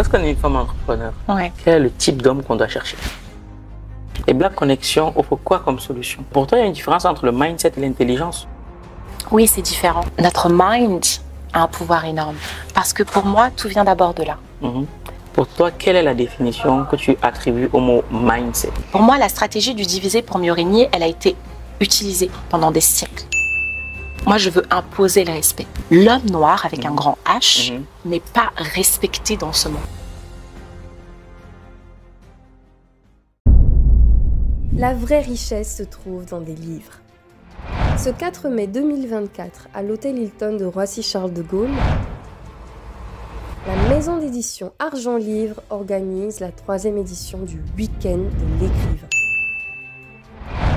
Lorsqu'on est une femme entrepreneur, quel est le type d'homme qu'on doit chercher? Et Black Connection offre quoi comme solution? Pour toi, il y a une différence entre le mindset et l'intelligence? Oui, c'est différent. Notre mind a un pouvoir énorme. Parce que pour moi, tout vient d'abord de là. Mhm. Pour toi, quelle est la définition que tu attribues au mot mindset? Pour moi, la stratégie du diviser pour mieux régner, elle a été utilisée pendant des siècles. Moi, je veux imposer le respect. L'homme noir, avec un grand H, mhm. n'est pas respecté dans ce monde. La vraie richesse se trouve dans des livres. Ce 4 mai 2024, à l'hôtel Hilton de Roissy-Charles de Gaulle, la maison d'édition Argent Livre organise la troisième édition du Week-end de l'écrivain.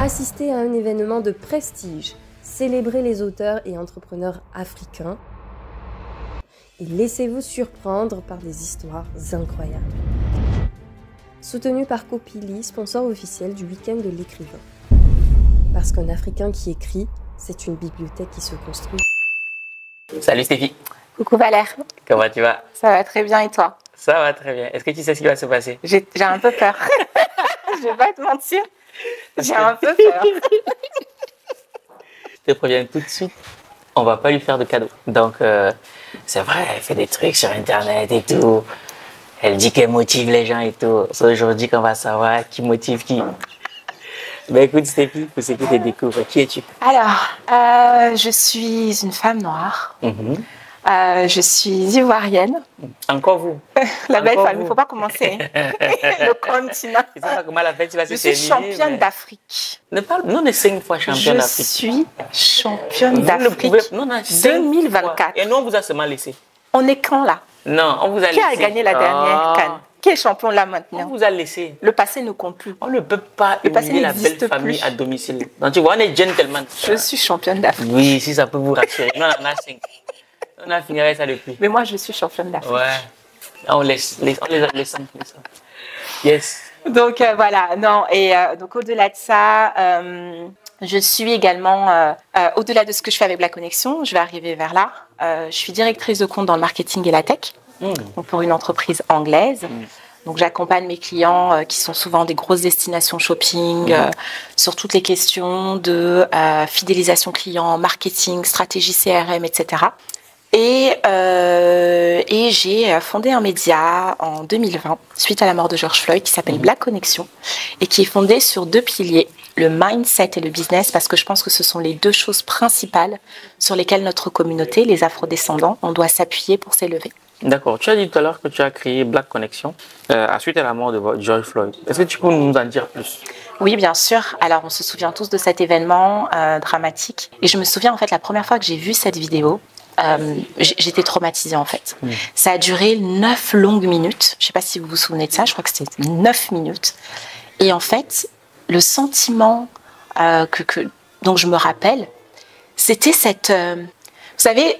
Assistez à un événement de prestige, célébrez les auteurs et entrepreneurs africains et laissez-vous surprendre par des histoires incroyables. Soutenu par Copili, sponsor officiel du Week-end de l'écrivain. Parce qu'un Africain qui écrit, c'est une bibliothèque qui se construit. Salut Stéphie Coucou Valère. Comment tu vas? Ça va très bien et toi? Ça va très bien. Est-ce que tu sais ce qui va se passer? J'ai un peu peur. Je vais pas te mentir. J'ai un peu peur. Te tout de suite, on va pas lui faire de cadeau. Donc, euh, c'est vrai, elle fait des trucs sur Internet et tout. Elle dit qu'elle motive les gens et tout. C'est aujourd'hui qu'on va savoir qui motive qui. Ben écoute, Stéphie, pour ceux qui te découvrent, qui es-tu? Alors, euh, je suis une femme noire. Mm-hmm. Euh, je suis ivoirienne. Encore vous La belle femme, il ne faut pas commencer. le continent. comment la fête va Je suis championne d'Afrique. Ne parle, non, on est cinq fois championne d'Afrique. Je suis championne d'Afrique 2024. Et nous, on vous a seulement laissé. On est quand là? Non, on vous a laissé. Qui a gagné la dernière oh. Cannes qui est champion là maintenant? On vous a laissé. Le passé ne compte plus. On ne peut pas le passé la belle famille à domicile. Donc tu vois, on est gentleman. Je suis championne d'Afrique. Oui, si ça peut vous rassurer. Non, on en a cinq. On a fini avec ça depuis. Mais moi, je suis championne d'Afrique. Ouais. On laisse, les, on les, cinq. Yes. Donc euh, voilà, non. Et euh, donc au-delà de ça, euh, je suis également, au-delà de ce que je fais avec Black Connection, je vais arriver vers là. je suis directrice de compte dans le marketing et la tech, hmm. donc pour une entreprise anglaise. Hmm. Donc j'accompagne mes clients qui sont souvent des grosses destinations shopping hmm. sur toutes les questions de fidélisation client, marketing, stratégie CRM, etc. Et, euh, et j'ai fondé un média en 2020, suite à la mort de George Floyd, qui s'appelle Black Connection, et qui est fondé sur deux piliers, le mindset et le business, parce que je pense que ce sont les deux choses principales sur lesquelles notre communauté, les afrodescendants, on doit s'appuyer pour s'élever. D'accord. Tu as dit tout à l'heure que tu as créé Black Connection euh, à suite à la mort de George Floyd. Est-ce que tu peux nous en dire plus? Oui, bien sûr. Alors, on se souvient tous de cet événement euh, dramatique. Et je me souviens, en fait, la première fois que j'ai vu cette vidéo, euh, j'étais traumatisée en fait. Ça a duré neuf longues minutes. Je ne sais pas si vous vous souvenez de ça, je crois que c'était neuf minutes. Et en fait, le sentiment euh, que, que, dont je me rappelle, c'était cette... Euh, vous savez,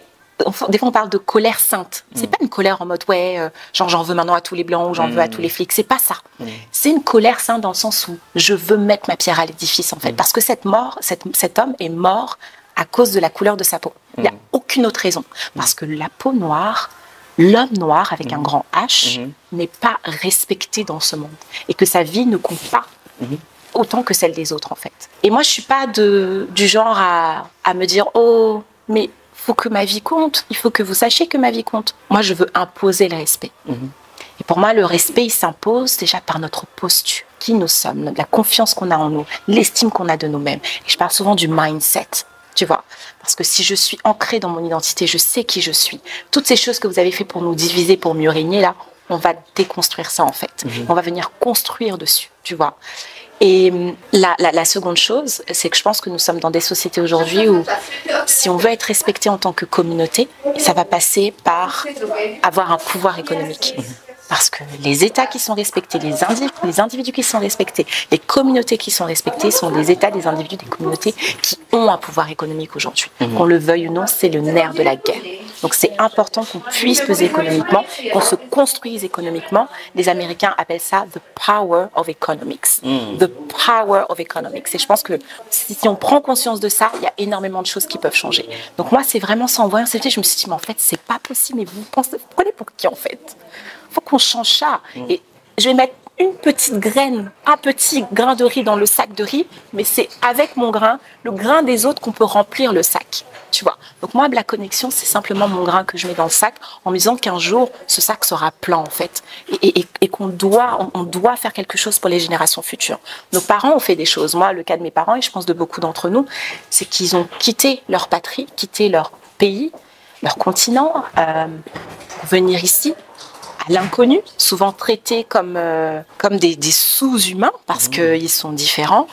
des fois on parle de colère sainte. C'est hmm. pas une colère en mode ouais, genre j'en veux maintenant à tous les blancs ou j'en veux à tous les flics. C'est pas ça. C'est une colère sainte dans le sens où je veux mettre ma pierre à l'édifice en fait. Parce que cette mort, cet homme est mort à cause de la couleur de sa peau. Il n'y a mm. aucune autre raison. Parce que la peau noire, l'homme noir avec un mm. grand H, n'est pas respecté dans ce monde. Et que sa vie ne compte pas autant que celle des autres, en fait. Et moi, je suis pas de, du genre à, à me dire Oh, mais faut que ma vie compte. Il faut que vous sachiez que ma vie compte. Moi, je veux imposer le respect. Et pour moi, le respect, il s'impose déjà par notre posture, qui nous sommes, la confiance qu'on a en nous, l'estime qu'on a de nous-mêmes. Et je parle souvent du mindset tu vois. Parce que si je suis ancrée dans mon identité, je sais qui je suis. Toutes ces choses que vous avez fait pour nous diviser, pour mieux régner, là, on va déconstruire ça en fait. Mhm. On va venir construire dessus, tu vois. Et hum, la, la, seconde chose, c'est que je pense que nous sommes dans des sociétés aujourd'hui où si on veut être respecté en tant que communauté, ça va passer par avoir un pouvoir économique. Mhm. Parce que les États qui sont respectés, les, individus, les individus qui sont respectés, les communautés qui sont respectées sont les États, des individus, des communautés qui ont un pouvoir économique aujourd'hui. Mhm. Qu'on le veuille ou non, c'est le nerf de la guerre. Donc c'est important qu'on puisse peser économiquement, qu'on se construise économiquement. Les Américains appellent ça the power of economics. Mhm. The power of economics. Et je pense que si, on prend conscience de ça, il y a énormément de choses qui peuvent changer. Donc moi, c'est vraiment ça. En voyant cette je me suis dit, mais en fait, c'est pas possible. Mais vous pensez, vous prenez pour qui en fait? Faut qu'on change ça. Et je vais mettre une petite graine, un petit grain de riz dans le sac de riz, mais c'est avec mon grain, le grain des autres qu'on peut remplir le sac. Tu vois. Donc moi, la connexion, c'est simplement mon grain que je mets dans le sac en me disant qu'un jour, ce sac sera plein en fait, et, qu'on doit, on doit faire quelque chose pour les générations futures. Nos parents ont fait des choses. Moi, le cas de mes parents, et je pense de beaucoup d'entre nous, c'est qu'ils ont quitté leur patrie, quitté leur pays, leur continent, euh, pour venir ici à l'inconnu, souvent traités comme, euh, comme des, des sous-humains parce qu'ils sont différents.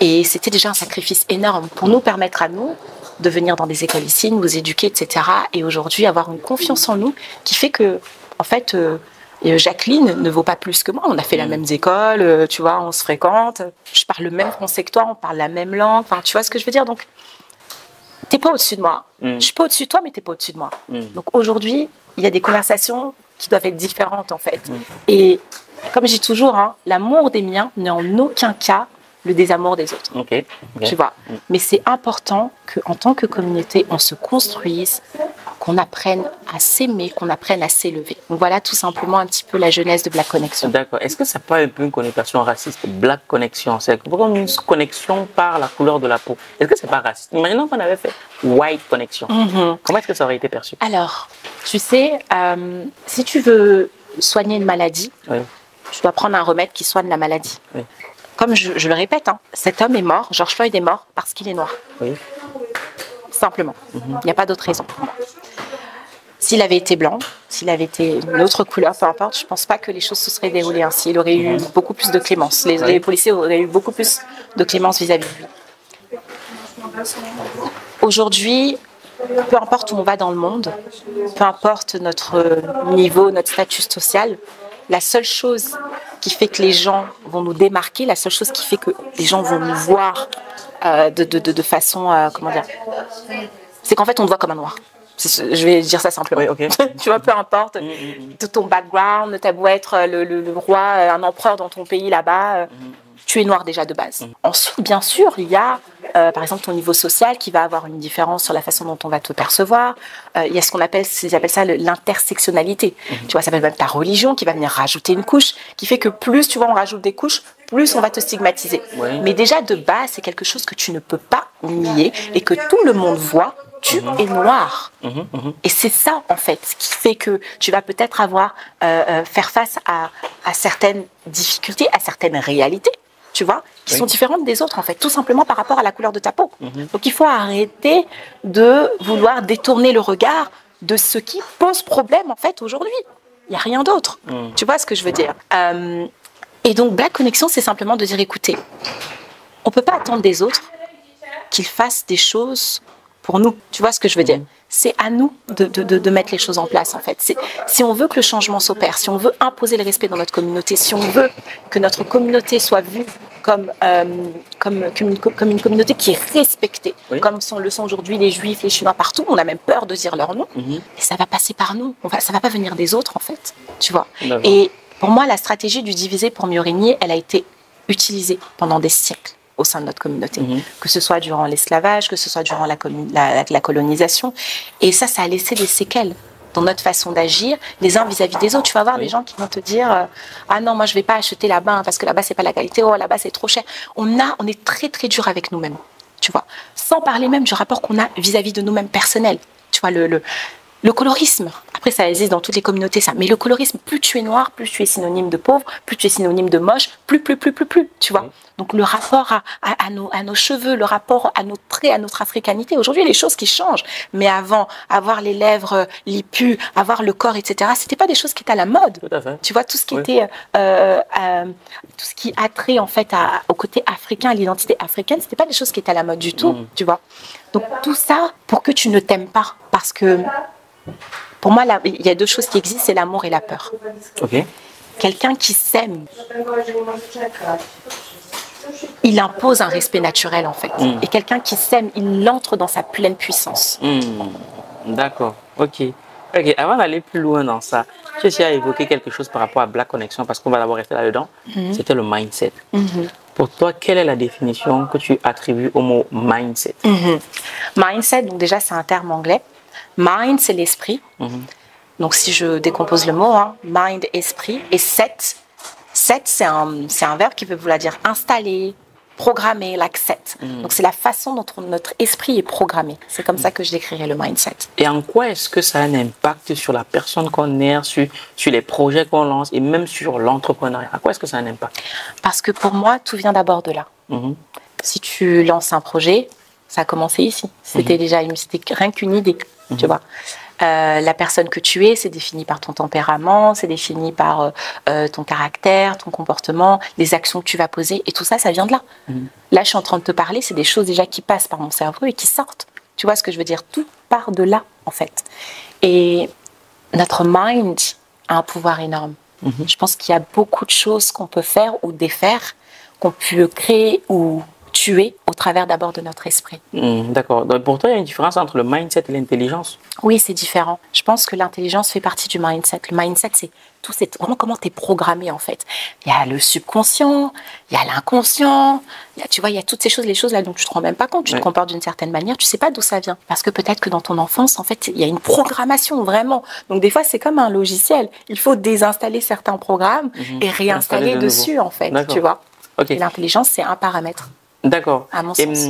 Et c'était déjà un sacrifice énorme pour nous permettre à nous de venir dans des écoles ici, nous éduquer, etc. Et aujourd'hui avoir une confiance en nous qui fait que, en fait, euh, euh, Jacqueline ne vaut pas plus que moi. On a fait la même école, tu vois, on se fréquente. Je parle le même français que toi, on parle la même langue. Enfin, tu vois ce que je veux dire? Donc, t'es pas au-dessus de moi. Mm. Je suis pas au-dessus de toi, mais t'es pas au-dessus de moi. Mm. Donc aujourd'hui, il y a des conversations qui doivent être différentes en fait. Et comme je dis toujours, hein, l'amour des miens n'est en aucun cas le désamour des autres. Tu vois. Mais c'est important qu'en tant que communauté, on se construise, qu'on apprenne à s'aimer, qu'on apprenne à s'élever. Donc voilà tout simplement un petit peu la jeunesse de Black Connection. D'accord. Est-ce que ça n'a pas un peu une connotation raciste, black connection? C'est comme une connexion par la couleur de la peau? Est-ce que c'est pas raciste? Imaginons qu'on avait fait white connection. Mhm. Comment est-ce que ça aurait été perçu? Alors, tu sais, euh, si tu veux soigner une maladie, Oui. tu dois prendre un remède qui soigne la maladie. Oui. Comme je, je le répète, hein, cet homme est mort, George Floyd est mort parce qu'il est noir. Oui. Simplement. Il n'y a pas d'autre raison. S'il avait été blanc, s'il avait été une autre couleur, peu importe, je ne pense pas que les choses se seraient déroulées ainsi. Il aurait eu beaucoup plus de clémence. Les, Oui. les policiers auraient eu beaucoup plus de clémence vis-à-vis de lui. Aujourd'hui, peu importe où on va dans le monde, peu importe notre niveau, notre statut social, la seule chose qui fait que les gens vont nous démarquer, la seule chose qui fait que les gens vont nous voir euh, de, de- de- de façon, euh, comment dire, c'est qu'en fait on te voit comme un noir. Je vais dire ça simplement. Oui, tu vois, peu importe Mm, mm, mm. tout ton background, t'as beau être le, le- le roi, euh, un empereur dans ton pays là-bas, euh, tu es noir déjà de base. Ensuite, bien sûr, il y a, euh, par exemple, ton niveau social qui va avoir une différence sur la façon dont on va te percevoir. Euh, il y a ce qu'on appelle, ils appellent ça l'intersectionnalité. Tu vois, ça va même ta religion qui va venir rajouter une couche, qui fait que plus, tu vois, on rajoute des couches, plus on va te stigmatiser. Mais déjà, de base, c'est quelque chose que tu ne peux pas nier et que tout le monde voit. Tu es noir. Mhm, mhm. Et c'est ça, en fait, ce qui fait que tu vas peut-être avoir, euh, euh, faire face à, à certaines difficultés, à certaines réalités, tu vois, qui Oui. sont différentes des autres, en fait, tout simplement par rapport à la couleur de ta peau. Donc il faut arrêter de vouloir détourner le regard de ce qui pose problème, en fait, aujourd'hui. Il n'y a rien d'autre. Mm. Tu vois ce que je veux dire? Euh, Et donc, Black Connection, c'est simplement de dire, écoutez, on peut pas attendre des autres qu'ils fassent des choses pour nous. Tu vois ce que je veux dire? C'est à nous de, de- de- de mettre les choses en place, en fait. Si on veut que le changement s'opère, si on veut imposer le respect dans notre communauté, si on veut que notre communauté soit vue comme, euh, comme, comme, une, comme une communauté qui est respectée, Oui. comme sont, le sont aujourd'hui les Juifs, les Chinois, partout, on a même peur de dire leur nom. Mhm. Et ça va passer par nous. On va, ça va pas venir des autres, en fait. Tu vois. Et pour moi, la stratégie du diviser pour mieux régner, elle a été utilisée pendant des siècles au sein de notre communauté, Mhm. que ce soit durant l'esclavage, que ce soit durant la, colonisation. Et ça, ça a laissé des séquelles dans notre façon d'agir, les uns vis-à-vis des autres. Tu vas voir Oui. des gens qui vont te dire euh, Ah non, moi je vais pas acheter là-bas hein, parce que là-bas c'est pas la qualité, oh là-bas c'est trop cher. On, a, on est très très dur avec nous-mêmes, tu vois. Sans parler même du rapport qu'on a vis-à-vis de nous-mêmes personnels. Tu vois, le, le, le colorisme, après ça existe dans toutes les communautés, ça. Mais le colorisme, plus tu es noir, plus tu es synonyme de pauvre, plus tu es synonyme de moche, plus, plus, plus, plus, plus, tu vois. Donc le rapport à, à, à nos, à nos cheveux, le rapport à nos traits, à notre africanité. Aujourd'hui, des choses qui changent. Mais avant, avoir les lèvres lipues, avoir le corps, etc., c'était pas des choses qui étaient à la mode. Tout à fait. Tu vois, tout ce qui Oui. était, euh, euh, tout ce qui a trait en fait au côté africain, à l'identité africaine, c'était pas des choses qui étaient à la mode du tout, Mm. tu vois. Donc tout ça pour que tu ne t'aimes pas, parce que pour moi, là, il y a deux choses qui existent, c'est l'amour et la peur. Ok. Quelqu'un qui s'aime, il impose un respect naturel en fait. Mm. Et quelqu'un qui s'aime, il entre dans sa pleine puissance. Hmm, D'accord, ok. Ok, avant d'aller plus loin dans ça, tu aussi à évoquer quelque chose par rapport à Black Connection, parce qu'on va d'abord rester là-dedans. C'était le mindset. Pour toi, quelle est la définition que tu attribues au mot mindset? Mindset, donc déjà c'est un terme anglais. Mind, c'est l'esprit. Mhm. Donc si je décompose le mot, hein, mind, esprit, et set, set c'est un, un verbe qui veut vouloir dire installer, programmer, like set. Donc c'est la façon dont notre esprit est programmé. C'est comme ça que je décrirais le mindset. Et en quoi est-ce que ça a un impact sur la personne qu'on est, sur, sur les projets qu'on lance et même sur l'entrepreneuriat? À quoi est-ce que ça a un impact? Parce que pour moi, tout vient d'abord de là. Mhm. Si tu lances un projet, ça a commencé ici. C'était déjà une, c'était rien qu'une idée, tu vois. Euh, la personne que tu es, c'est défini par ton tempérament, c'est défini par euh, euh, ton caractère, ton comportement, les actions que tu vas poser, et tout ça, ça vient de là. Là, je suis en train de te parler, c'est des choses déjà qui passent par mon cerveau et qui sortent. Tu vois ce que je veux dire? Tout part de là, en fait. Et notre mind a un pouvoir énorme. Je pense qu'il y a beaucoup de choses qu'on peut faire ou défaire, qu'on peut créer ou tuer au travers d'abord de notre esprit. Hmm, D'accord. Donc, Pour toi, il y a une différence entre le mindset et l'intelligence? Oui, c'est différent. Je pense que l'intelligence fait partie du mindset. Le mindset, c'est tout, c'est vraiment comment tu es programmé en fait. Il y a le subconscient, il y a l'inconscient, tu vois, il y a toutes ces choses, les choses là dont tu te rends même pas compte. Tu Ouais. te comportes d'une certaine manière, tu sais pas d'où ça vient. Parce que peut-être que dans ton enfance, en fait, il y a une programmation vraiment. Donc des fois, c'est comme un logiciel. Il faut désinstaller certains programmes et Installer réinstaller de dessus en fait. Tu vois. Ok. Et l'intelligence, c'est un paramètre. D'accord. À mon Et, sens.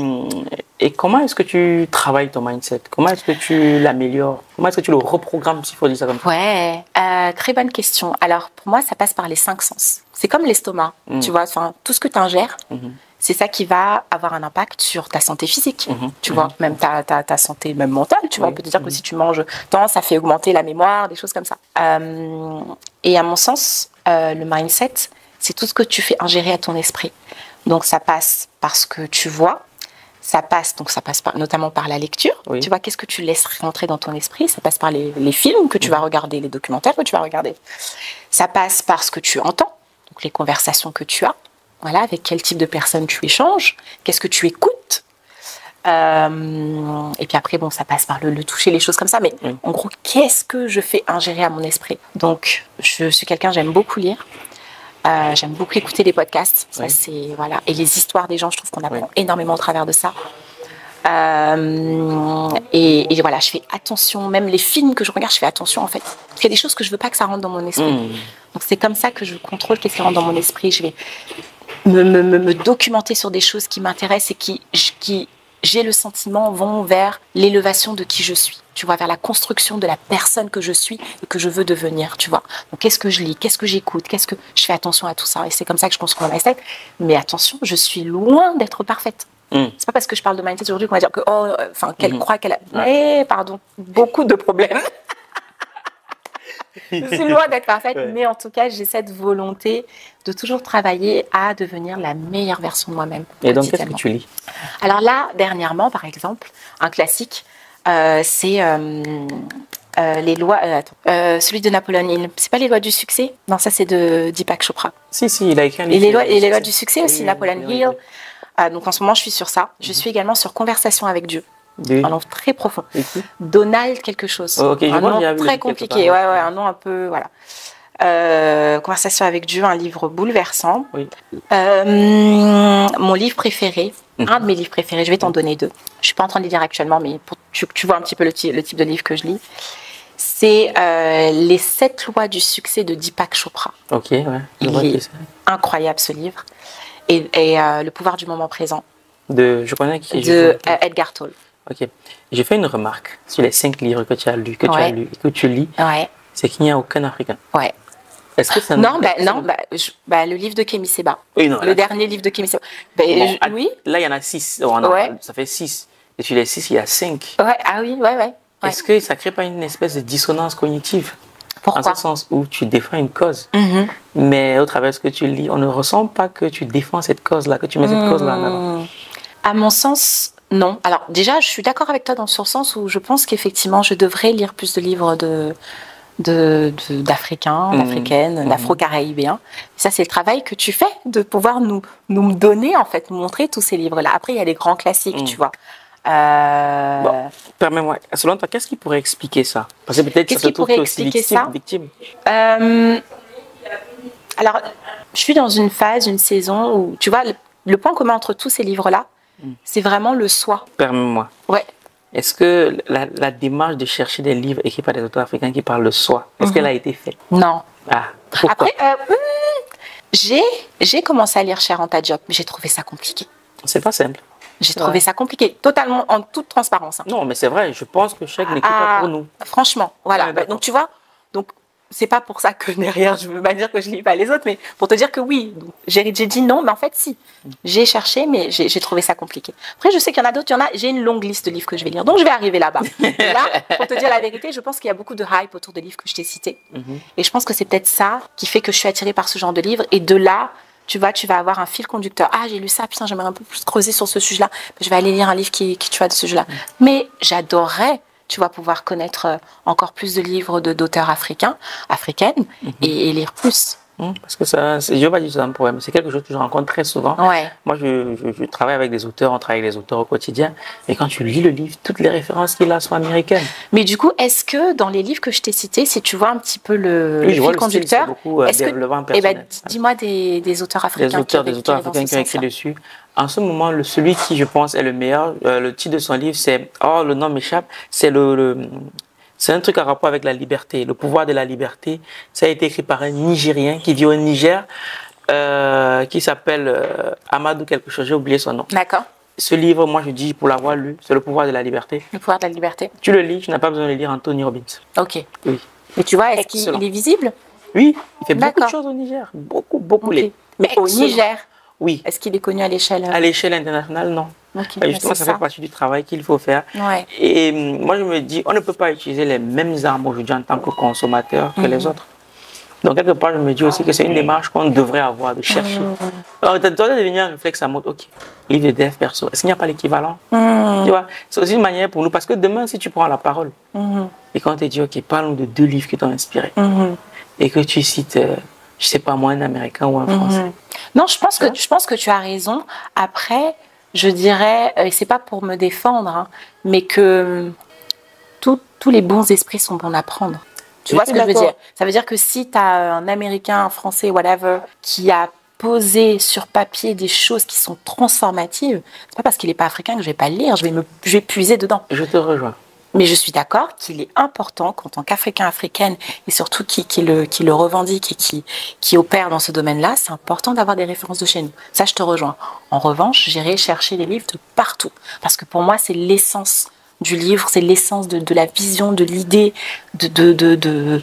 et comment est-ce que tu travailles ton mindset? Comment est-ce que tu l'améliores? Comment est-ce que tu le reprogrammes, s'il faut dire ça comme ça? Ouais, euh, très bonne question. Alors pour moi, ça passe par les cinq sens. C'est comme l'estomac, Mm. tu vois. Enfin, tout ce que tu ingères, Mhm. c'est ça qui va avoir un impact sur ta santé physique, Mhm. tu vois. Même ta, ta, ta santé, même mentale, tu vois. On peut te dire que si tu manges tant, ça fait augmenter la mémoire, des choses comme ça. Euh, et à mon sens, euh, le mindset, c'est tout ce que tu fais ingérer à ton esprit. Donc ça passe par ce que tu vois, ça passe donc ça passe par, notamment par la lecture. Oui. Tu vois qu'est-ce que tu laisses rentrer dans ton esprit? Ça passe par les, les films que tu vas regarder, les documentaires que tu vas regarder. Ça passe par ce que tu entends, donc les conversations que tu as. Voilà, avec quel type de personnes tu échanges, qu'est-ce que tu écoutes. Euh, et puis après, bon, ça passe par le, le toucher, les choses comme ça. Mais en gros, qu'est-ce que je fais ingérer à mon esprit? Donc, je suis quelqu'un, j'aime beaucoup lire. Euh, j'aime beaucoup écouter les podcasts. Ça, Oui. c'est voilà. Et les histoires des gens, je trouve qu'on apprend Oui. énormément au travers de ça. Euh, et, et voilà, je fais attention. Même les films que je regarde, je fais attention en fait. Parce qu'il y a des choses que je veux pas que ça rentre dans mon esprit. Hmm. Donc c'est comme ça que je contrôle qu'est-ce qui rentre dans mon esprit. Je vais me, me- me- me documenter sur des choses qui m'intéressent et qui, qui j'ai le sentiment, vont vers l'élévation de qui je suis. Tu vois, vers la construction de la personne que je suis et que je veux devenir, tu vois. Donc, qu'est-ce que je lis Qu'est-ce que j'écoute Qu'est-ce que je fais attention à tout ça? Et c'est comme ça que je construis mon mindset. Mais attention, je suis loin d'être parfaite. Mm. C'est pas parce que je parle de mindset aujourd'hui qu'on va dire que, oh, euh, enfin, qu'elle Mhm. croit qu'elle a. Mais, pardon, beaucoup de problèmes. je suis loin d'être parfaite, Ouais. mais en tout cas, j'ai cette volonté de toujours travailler à devenir la meilleure version de moi-même. Et donc, qu'est-ce que tu lis? Alors là, dernièrement, par exemple, un classique, euh, c'est euh, euh, les lois. euh, attends, euh, celui de Napoléon Hill. C'est pas les lois du succès? Non, ça c'est de Deepak Chopra. Si, si, il a écrit un Et livre. les lois, et les lois du succès aussi, Oui, Napoléon oui, oui, Hill. oui. Euh, donc en ce moment, je suis sur ça. Je suis également sur Conversation avec Dieu, Un nom très profond. Donald quelque chose. Oh, un nom très compliqué. part. Ouais, ouais, un nom un peu voilà. Euh, Conversation avec Dieu, un livre bouleversant. Oui. Euh, mon livre préféré, Mhm. un de mes livres préférés, je vais t'en donner deux. Je suis pas en train de les lire actuellement, mais pour tu, tu vois un petit peu le, type de livre que je lis. C'est euh, Les sept lois du succès de Deepak Chopra. Ok, ouais. Je Il est-. Incroyable ce livre. Et, et, Le pouvoir du moment présent De, je connais qui. de Edgar Tolle. Ok. J'ai fait une remarque sur les cinq livres que tu as lus, que tu as lus et que tu lis, Ouais, c'est qu'il n'y a aucun Africain. ouais. Est-ce que ça Non, bah, non bah, je- bah, le livre de Kémy Seba. Oui, non. Le là, dernier livre de Kémy Seba. Bah, bon, je- ah, oui, Là, il y en a six. Oh, Ouais. Ça fait six. Et sur les six, il y a cinq. ouais, ah oui, ouais, ouais. Est-ce que ça crée pas une espèce de dissonance cognitive? Pourquoi? En ce sens où tu défends une cause, Mhm. mais au travers de ce que tu lis, on ne ressent pas que tu défends cette cause-là, que tu mets cette cause-là en avant. À mon sens, non. Alors déjà, je suis d'accord avec toi dans ce sens où je pense qu'effectivement, je devrais lire plus de livres de de- de- d'Africains, Mhm. d'Africaines, Mhm. d'Afro-Caribéens. Ça, c'est le travail que tu fais de pouvoir nous, nous donner, en fait, nous montrer tous ces livres-là. Après, il y a les grands classiques, Mhm. tu vois. Euh, Bon. Permets-moi, selon toi, qu'est-ce qui pourrait expliquer ça? Parce que peut-être que ça se pourrait expliquer victime, ça? victime. Euh, alors, je suis dans une phase, une saison où, tu vois, le, le point commun entre tous ces livres-là, C'est vraiment le soi. Permets-moi. Ouais. Est-ce que la, la démarche de chercher des livres écrits par des auteurs africains qui parlent de soi, est-ce Mhm. qu'elle a été faite? Non. Ah, pourquoi? Après, euh, hmm, j'ai j'ai commencé à lire Cher Anta Diop, mais j'ai trouvé ça compliqué. C'est pas simple. J'ai trouvé ça compliqué, totalement en toute transparence. hein. Non, mais c'est vrai, je pense que chaque n'écrit pas Ah, pour nous. Franchement, voilà. Ouais, donc tu vois, c'est pas pour ça que derrière je veux pas dire que je lis pas les autres, mais pour te dire que oui, j'ai dit non, mais en fait si. J'ai cherché, mais j'ai trouvé ça compliqué. Après, je sais qu'il y en a d'autres, il y en a. J'ai une longue liste de livres que je vais lire, donc je vais arriver là-bas. Là, pour te dire la vérité, je pense qu'il y a beaucoup de hype autour des livres que je t'ai cités, Mhm. et je pense que c'est peut-être ça qui fait que je suis attirée par ce genre de livres. Et de là. Tu vois, tu vas avoir un fil conducteur. Ah, j'ai lu ça, putain, j'aimerais un peu plus creuser sur ce sujet-là. Je vais aller lire un livre qui, qui tu vois, de ce sujet-là. Mais j'adorerais, tu vas pouvoir connaître euh, encore plus de livres d'auteurs africains, africaines, et, et lire plus. Hum, Parce que ça, je vais pas dire que c'est un problème, c'est quelque chose que je rencontre très souvent. Ouais. Moi, je, je- je travaille avec des auteurs, on travaille avec des auteurs au quotidien, et quand tu lis le livre, toutes les références qu'il a sont américaines. Mais du coup, est-ce que dans les livres que je t'ai cités, si tu vois un petit peu le, le Oui, je vois fil le style, c'est conducteur, euh, est-ce que- eh ben, dis-moi des, des auteurs africains. des auteurs, qui, des auteurs africains qui ont écrit dessus. En ce moment, le, celui qui, je pense, est le meilleur, euh, le titre de son livre, c'est, oh, le nom m'échappe, c'est le, le- c'est un truc à rapport avec la liberté, le pouvoir de la liberté. Ça a été écrit par un Nigérien qui vit au Niger, euh, qui s'appelle euh, Amadou quelque chose, j'ai oublié son nom. D'accord. Ce livre, moi, je dis, pour l'avoir lu, c'est le pouvoir de la liberté. Le pouvoir de la liberté. Tu le lis, tu n'as pas besoin de lire Anthony Robbins. Ok. Oui. Mais tu vois, est-ce qu'il est visible? Oui, il fait beaucoup de choses au Niger. Beaucoup, beaucoup. Ok. les- Mais au. Niger, Oui. est-ce qu'il est connu à l'échelle euh, À l'échelle internationale, non. Et bah, justement, ça fait partie du travail qu'il faut faire. Ouais. Et hum, moi, je me dis, on ne peut pas utiliser les mêmes armes aujourd'hui en tant que consommateur que Mhm. les autres. Donc, quelque part, je me dis aussi que c'est une démarche qu'on devrait avoir de chercher. Mhm. Alors, ça doit devenir un réflexe à mode, OK, livre de dev perso, est-ce qu'il n'y a pas l'équivalent? Mhm. Tu vois, c'est aussi une manière pour nous, parce que demain, si tu prends la parole Mhm. et qu'on te dit, OK, parle-nous de deux livres qui t'ont inspiré, Mhm. et que tu cites, euh, je sais pas moi, un américain ou un français. Mhm. Non, je pense Tu que je pense que tu as raison. Après, je dirais, euh, et c'est pas pour me défendre, hein, mais que hum, tous- les bons esprits sont bons à prendre. Tu Je vois ce que je veux dire? Ça veut dire que si tu as un Américain, un Français, whatever, qui a posé sur papier des choses qui sont transformatives, c'est pas parce qu'il n'est pas africain que je vais pas le lire, je vais me, je vais puiser dedans. Je te rejoins. Mais je suis d'accord qu'il est important qu'en tant qu'Africain, Africaine, et surtout qui, qui, le, qui le revendique et qui, qui opère dans ce domaine-là, c'est important d'avoir des références de chez nous. Ça, je te rejoins. En revanche, j'irai chercher les livres de partout. Parce que pour moi, c'est l'essence du livre, c'est l'essence de, de la vision, de l'idée, de, de, de, de,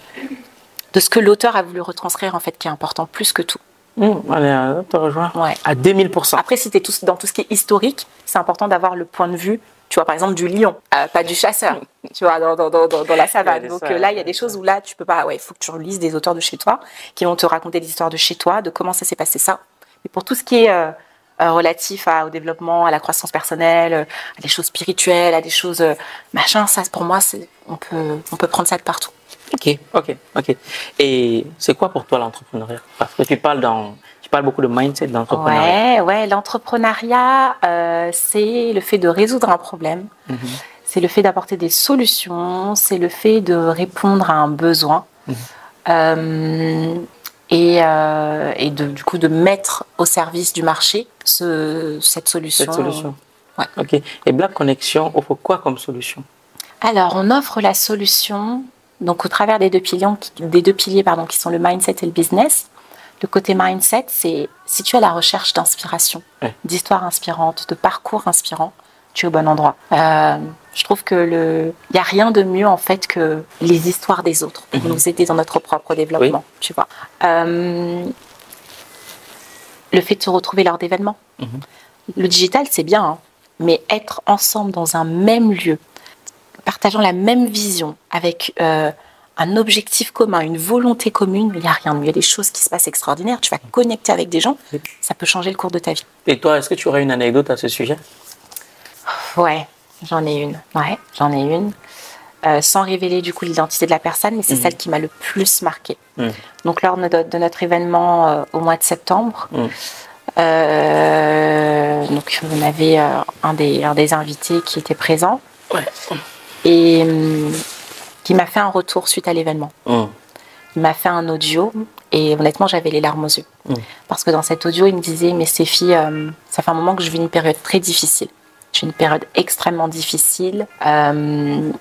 de ce que l'auteur a voulu retranscrire, en fait, qui est important plus que tout. Hum, allez, euh, te rejoins. Ouais. À 2000%. Après, si tu es dans tout ce qui est historique, c'est important d'avoir le point de vue, tu vois, par exemple, du lion, euh, pas du chasseur, tu vois, dans, dans, dans, la savane. Donc ça, euh, là, il y a des choses où là, tu peux pas, ouais, il faut que tu relises des auteurs de chez toi, qui vont te raconter des histoires de chez toi, de comment ça s'est passé ça. Et pour tout ce qui est euh, relatif à- au développement, à la croissance personnelle, à des choses spirituelles, à des choses machin, ça, pour moi, on peut, on peut prendre ça de partout. Ok, ok, ok. Et c'est quoi pour toi l'entrepreneuriat? Parce que tu parles, dans, parles beaucoup de mindset d'entrepreneuriat. Ouais, ouais, l'entrepreneuriat, euh, c'est le fait de résoudre un problème, Mhm. c'est le fait d'apporter des solutions, c'est le fait de répondre à un besoin. Mhm. Euh, et, euh, et de, du coup de mettre au service du marché ce- cette solution. Cette solution. Ouais. Ok. Et Black Connection offre quoi comme solution? Alors, on offre la solution donc au travers des deux piliers, qui- des deux piliers pardon, qui sont le mindset et le business. Le côté mindset, c'est si tu es à la recherche d'inspiration, Ouais. d'histoires inspirantes, de parcours inspirants, tu es au bon endroit. Euh, je trouve que le, il y a rien de mieux en fait que les histoires des autres pour Mhm. nous aider dans notre propre développement. Tu vois. Euh, le fait de se retrouver lors d'événements. Mhm. Le digital, c'est bien, hein, mais être ensemble dans un même lieu, partageant la même vision, avec euh, un objectif commun, une volonté commune, il n'y a rien de mieux. Il y a des choses qui se passent extraordinaires. Tu vas connecter avec des gens, ça peut changer le cours de ta vie. Et toi, est-ce que tu aurais une anecdote à ce sujet? Ouais, j'en ai une. Ouais, j'en ai une. Euh, sans révéler du coup l'identité de la personne, mais c'est Mhm. celle qui m'a le plus marquée. Mhm. Donc lors de notre, événement euh, au mois de septembre, Mhm. euh, donc on avait euh, un, des, un des invités qui était présent Ouais. et qui m'a fait un retour suite à l'événement. Hum, Il m'a fait un audio et honnêtement j'avais les larmes aux yeux. Mhm. Parce que dans cet audio il me disait mais Stéphie, euh, ça fait un moment que je vis une période très difficile. J'ai une période extrêmement difficile. Euh,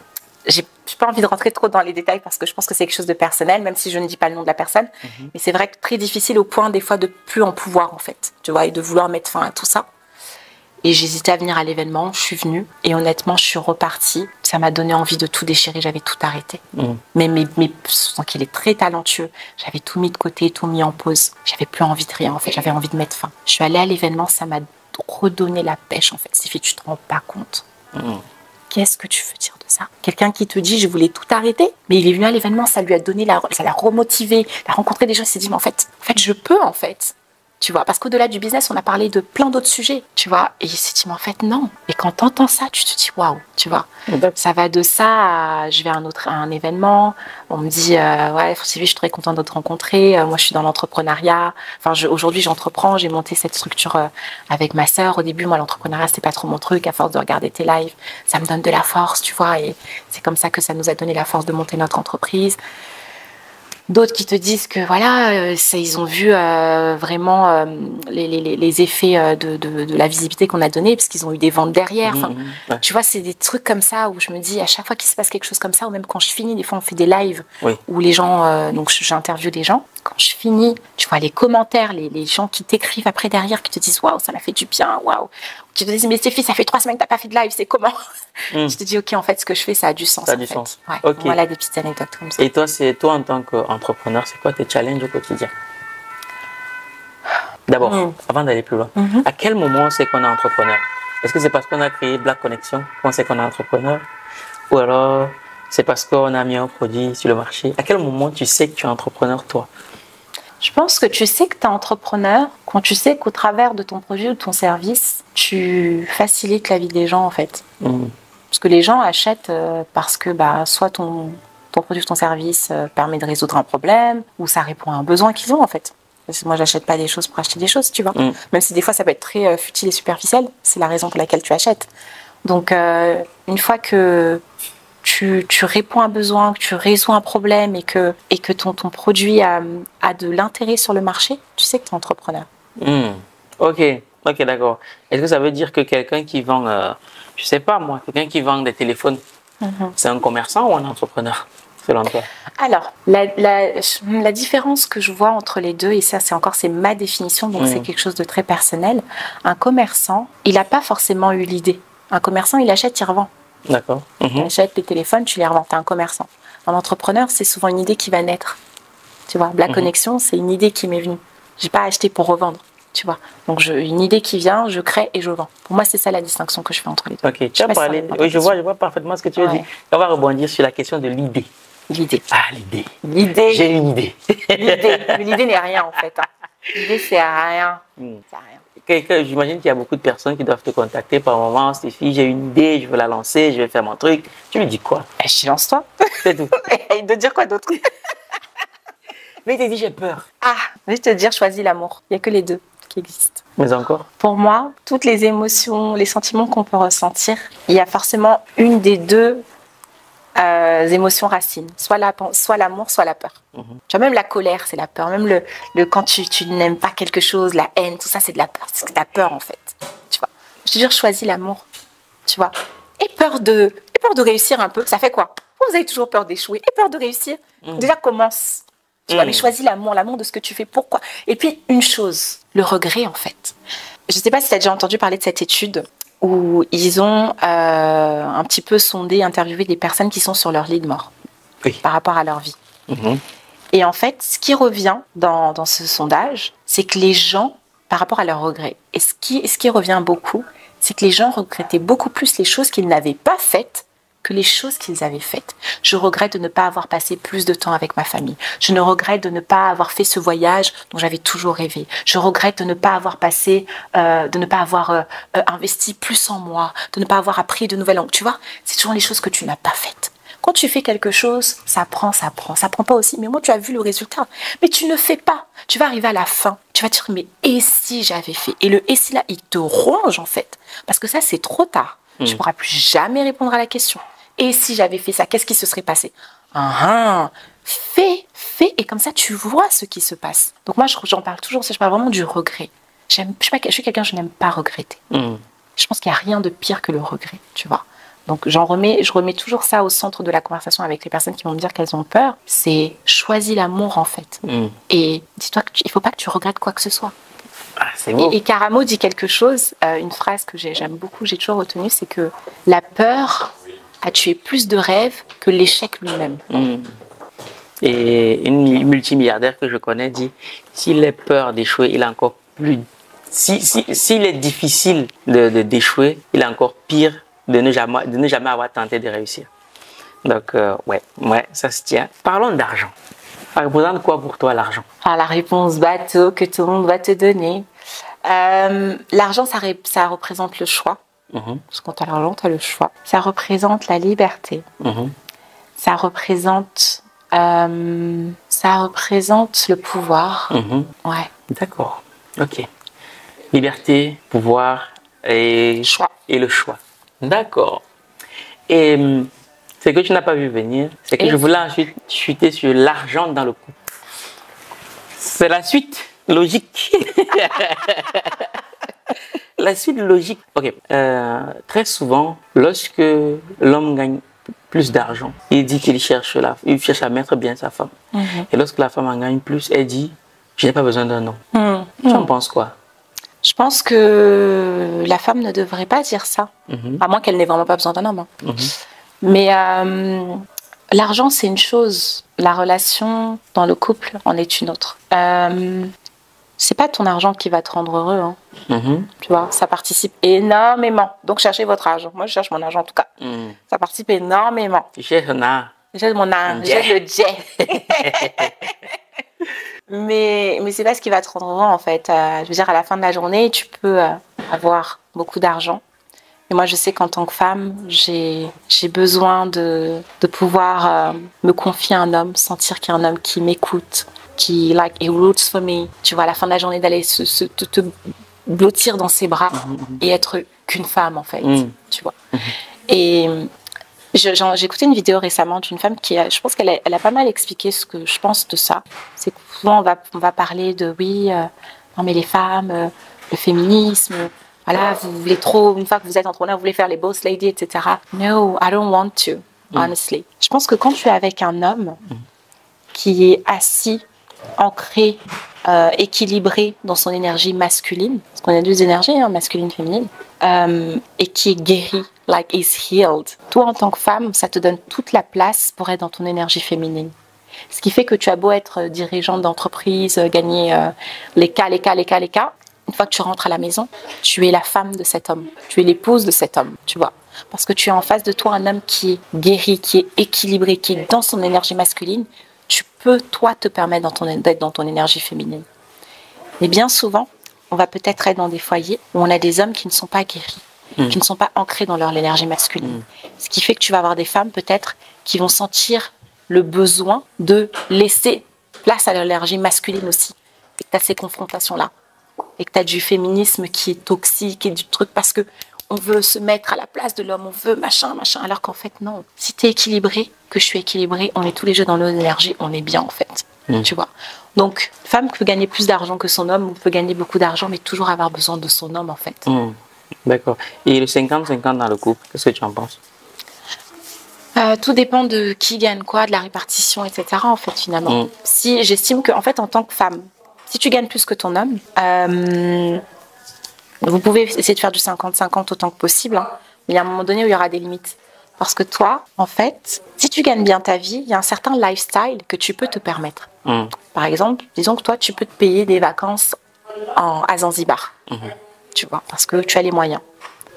j'ai pas envie de rentrer trop dans les détails parce que je pense que c'est quelque chose de personnel, même si je ne dis pas le nom de la personne. Mais c'est vrai que très difficile au point des fois de plus en pouvoir en fait, tu vois, et de vouloir mettre fin à tout ça. Et j'hésitais à venir à l'événement, je suis venue et honnêtement, je suis repartie. Ça m'a donné envie de tout déchirer, j'avais tout arrêté. Mhm. Mais, mais, mais sans qu'il est très talentueux, j'avais tout mis de côté, tout mis en pause. J'avais plus envie de rien en fait, j'avais envie de mettre fin. Je suis allée à l'événement, ça m'a redonné la pêche en fait. Stéphie, tu te rends pas compte. Mhm. Qu'est-ce que tu veux dire de ça? Quelqu'un qui te dit je voulais tout arrêter, mais il est venu à l'événement, ça lui a donné la, ça l'a remotivé, il a rencontré des gens, il s'est dit mais en fait, en fait je peux en fait. Tu vois, parce qu'au-delà du business, on a parlé de plein d'autres sujets, tu vois. Et il s'est dit, mais en fait, non. Et quand t'entends ça, tu te dis, waouh, tu vois. Ça va de ça à, je vais à un autre, à un événement, on me dit, euh, ouais, Sylvie, je suis très contente de te rencontrer. Euh, moi, je suis dans l'entrepreneuriat. Enfin, je- aujourd'hui, j'entreprends. J'ai monté cette structure euh, avec ma sœur. Au début, moi, l'entrepreneuriat, c'était pas trop mon truc. À force de regarder tes lives, ça me donne de la force, tu vois. Et c'est comme ça que ça nous a donné la force de monter notre entreprise. D'autres qui te disent que voilà, euh, ça, ils ont vu euh, vraiment euh, les, les- les effets euh, de, de- de la visibilité qu'on a donnée, parce qu'ils ont eu des ventes derrière. Enfin, Mhm. Ouais. tu vois, c'est des trucs comme ça où je me dis, à chaque fois qu'il se passe quelque chose comme ça, ou même quand je finis, des fois on fait des lives Oui. où les gens, euh, donc j'interviewe des gens. Quand je finis, tu vois les commentaires, les, les gens qui t'écrivent après derrière, qui te disent, waouh, ça m'a fait du bien, waouh. Qui te disent, mais Stéphie, ça fait trois semaines que t'as pas fait de live, c'est comment Mm. Je te dis, ok, en fait, ce que je fais, ça a du sens. Ça a en du fait. sens. Ouais. Voilà des petites anecdotes comme ça. Et toi, c'est toi en tant qu'entrepreneur, c'est quoi tes challenges au quotidien? D'abord, Mm. avant d'aller plus loin, Mhm. à quel moment on sait qu'on est entrepreneur? Est-ce que c'est parce qu'on a créé Black Connection qu'on sait qu'on est entrepreneur? Ou alors c'est parce qu'on a mis un produit sur le marché? À quel moment tu sais que tu es entrepreneur, toi? Je pense que tu sais que tu es entrepreneur quand tu sais qu'au travers de ton produit ou de ton service, tu facilites la vie des gens en fait. Mm. Parce que les gens achètent euh, parce que bah, soit ton, ton produit ou ton service euh, permet de résoudre un problème ou ça répond à un besoin qu'ils ont en fait. Parce que moi, j'achète pas des choses pour acheter des choses, tu vois. Mm. Même si des fois ça peut être très euh, futile et superficiel, c'est la raison pour laquelle tu achètes. Donc, euh, une fois que tu, tu réponds à un besoin, que tu résous un problème et que, et que ton, ton produit a, a de l'intérêt sur le marché, tu sais que tu es entrepreneur. Hmm. Ok, ok, d'accord. Est-ce que ça veut dire que quelqu'un qui vend, euh, je sais pas moi, quelqu'un qui vend des téléphones, Mhm. c'est un commerçant ou un entrepreneur, selon toi? Alors, la, la, la différence que je vois entre les deux, et ça c'est encore c'est ma définition, donc c'est quelque chose de très personnel, un commerçant, il n'a pas forcément eu l'idée. Un commerçant, il achète, il revend. D'accord. Tu Mhm. achètes les téléphones, tu les revends, tu un commerçant. Un entrepreneur, c'est souvent une idée qui va naître. Tu vois, la Mhm. connexion, c'est une idée qui m'est venue. J'ai pas acheté pour revendre, tu vois. Donc, je, une idée qui vient, je crée et je vends. Pour moi, c'est ça la distinction que je fais entre les deux. Ok, tu as si parlé. à Oui, je vois, je vois parfaitement ce que tu Ouais. dire. On va rebondir sur la question de l'idée. L'idée. Ah, l'idée. L'idée. J'ai une idée. L'idée. N'est rien, en fait. hein. L'idée, c'est à rien. Hmm. C'est à rien. J'imagine qu'il y a beaucoup de personnes qui doivent te contacter par moment. Stéphie, j'ai une idée, je veux la lancer, je vais faire mon truc. Tu lui dis quoi? Eh, je lance-toi. C'est tout. Et de dire quoi d'autre? Mais il te dit j'ai peur. Ah, je vais te dire, choisis l'amour. Il n'y a que les deux qui existent. Mais encore? Pour moi, toutes les émotions, les sentiments qu'on peut ressentir, il y a forcément une des deux euh, émotions racines. Soit la- soit l'amour, soit la peur. Mhm. Tu vois, même la colère, c'est la peur. Même le, le quand tu, tu n'aimes pas quelque chose, la haine, tout ça, c'est de la peur. C'est que tu as peur, en fait. Tu vois. Je te dis, choisis l'amour. Tu vois. Et peur de, et peur de réussir un peu. Ça fait quoi? Vous avez toujours peur d'échouer. Et peur de réussir. Mhm. Déjà, commence. Tu vois, Mhm. mais choisis l'amour, l'amour de ce que tu fais. Pourquoi? Et puis, une chose, le regret, en fait. Je ne sais pas si tu as déjà entendu parler de cette étude où ils ont euh, un petit peu sondé, interviewé des personnes qui sont sur leur lit de mort Oui. par rapport à leur vie. Mhm. Et en fait, ce qui revient dans, dans ce sondage, c'est que les gens, par rapport à leurs regrets, et ce qui, ce qui revient beaucoup, c'est que les gens regrettaient beaucoup plus les choses qu'ils n'avaient pas faites que les choses qu'ils avaient faites. Je regrette de ne pas avoir passé plus de temps avec ma famille. Je ne regrette de ne pas avoir fait ce voyage dont j'avais toujours rêvé. Je regrette de ne pas avoir passé, euh, de ne pas avoir euh, euh, investi plus en moi, de ne pas avoir appris de nouvelles langues. Tu vois, c'est toujours les choses que tu n'as pas faites. Quand tu fais quelque chose, ça prend, ça prend, ça prend pas aussi. Mais moi, tu as vu le résultat. Mais tu ne fais pas. Tu vas arriver à la fin. Tu vas te dire, mais et si j'avais fait? Et le et si là, il te ronge en fait? Parce que ça, c'est trop tard. Tu ne Mm. pourras plus jamais répondre à la question. Et si j'avais fait ça, qu'est-ce qui se serait passé? Ah ah Fais, fais, et comme ça, tu vois ce qui se passe. Donc moi, je- j'en parle toujours, je parle vraiment du regret. Je, suis pas- je suis quelqu'un, je n'aime pas regretter. Mhm. Je pense qu'il n'y a rien de pire que le regret, tu vois. Donc j'en remets, je remets toujours ça au centre de la conversation avec les personnes qui vont me dire qu'elles ont peur. C'est choisis l'amour en fait. Mm. Et dis-toi qu'il ne faut pas que tu regrettes quoi que ce soit. Ah, beau. Et, et Karamo dit quelque chose, euh, une phrase que j'ai- j'aime beaucoup, j'ai toujours retenue, c'est que la peur a tué plus de rêves que l'échec lui-même. Mm. Et une mi- multimilliardaire que je connais dit s'il a peur d'échouer, il a encore plus. Si, si, s'il est difficile de, de- d'échouer, il est encore pire de ne jamais, de ne jamais avoir tenté de réussir. Donc, euh, ouais, ouais, ça se tient. Parlons d'argent. Ça représente quoi pour toi l'argent? Ah, la réponse bateau que tout le monde va te donner. Euh, L'argent, ça, ré- ça représente le choix. Mhm, Parce que quand tu as l'argent, tu as le choix. Ça représente la liberté. mhm, Ça représente, euh, ça représente le pouvoir. mhm. Ouais, D'accord. Ok. Liberté, pouvoir et, choix. et le choix. D'accord. Et hum, ce que tu n'as pas vu venir, c'est que Et- je voulais ensuite chuter sur l'argent dans le couple. C'est la suite logique. la suite logique. Ok. Euh, très souvent, lorsque l'homme gagne plus d'argent, il dit qu'il cherche, la, il cherche à mettre bien sa femme. Et lorsque la femme en gagne plus, elle dit Je n'ai pas besoin d'un homme. Hmm. Tu en penses quoi? Je pense que la femme ne devrait pas dire ça, Mhm, à moins qu'elle n'ait vraiment pas besoin d'un homme. hein. mhm, Mais euh, l'argent, c'est une chose. La relation dans le couple en est une autre. Euh, c'est pas ton argent qui va te rendre heureux. hein. mhm, Tu vois, ça participe énormément. Donc, cherchez votre argent. Moi, je cherche mon argent en tout cas. mhm. Ça participe énormément. Cherches un art. J'ai mon argent, Un j'ai le jet. mais mais c'est pas ce qui va te rendre heureux en fait. Euh, je veux dire, à la fin de la journée, tu peux euh, avoir beaucoup d'argent. Et moi, je sais qu'en tant que femme, j'ai j'ai besoin de, de pouvoir euh, me confier à un homme, sentir qu'il y a un homme qui m'écoute, qui, like, he roots for me. Tu vois, à la fin de la journée, d'aller se, se- te, te blottir dans ses bras et être qu'une femme, en fait. Mhm. Tu vois. Et j'ai écouté une vidéo récemment d'une femme qui, a, je pense qu'elle a, elle a pas mal expliqué ce que je pense de ça. C'est que souvent, on va, on va parler de, oui, euh, non mais les femmes, euh, le féminisme, voilà, vous voulez trop, une fois que vous êtes entrepreneur, vous voulez faire les boss ladies, etc. No, I don't want to, honestly. Je pense que quand tu es avec un homme qui est assis, ancré, euh, équilibré dans son énergie masculine, parce qu'on a deux énergies, hein, masculine, féminine, euh, et qui est guéri, like is healed. Toi, en tant que femme, ça te donne toute la place pour être dans ton énergie féminine. Ce qui fait que tu as beau être dirigeante d'entreprise, euh, gagner euh, les cas, les cas, les cas, les cas, une fois que tu rentres à la maison, tu es la femme de cet homme, tu es l'épouse de cet homme, tu vois. Parce que tu as en face de toi un homme qui est guéri, qui est équilibré, qui est dans son énergie masculine. Tu peux, toi, te permettre d'être dans ton énergie féminine. Mais bien souvent, on va peut-être être dans des foyers où on a des hommes qui ne sont pas guéris, qui ne sont pas ancrés dans leur énergie masculine. Ce qui fait que tu vas avoir des femmes peut-être qui vont sentir le besoin de laisser place à leur énergie masculine aussi. Et que tu as ces confrontations-là. Et que tu as du féminisme qui est toxique et du truc parce que on veut se mettre à la place de l'homme, on veut machin, machin. Alors qu'en fait, non. Si tu es équilibré, que je suis équilibrée, on est tous les jeux dans nos énergies, on est bien en fait. Mm. Tu vois. Donc, femme peut gagner plus d'argent que son homme, ou peut gagner beaucoup d'argent, mais toujours avoir besoin de son homme en fait. Mhm. D'accord. Et le 50-50 dans le couple, qu'est-ce que tu en penses? Euh, tout dépend de qui gagne quoi, de la répartition, etc. En fait, finalement. Mm. Si j'estime que, en fait, en tant que femme, si tu gagnes plus que ton homme, euh, vous pouvez essayer de faire du 50-50 autant que possible, hein, mais il y a un moment donné où il y aura des limites. Parce que toi, en fait, si tu gagnes bien ta vie, il y a un certain lifestyle que tu peux te permettre. Mhm. Par exemple, disons que toi, tu peux te payer des vacances en, à Zanzibar. Tu vois, parce que tu as les moyens.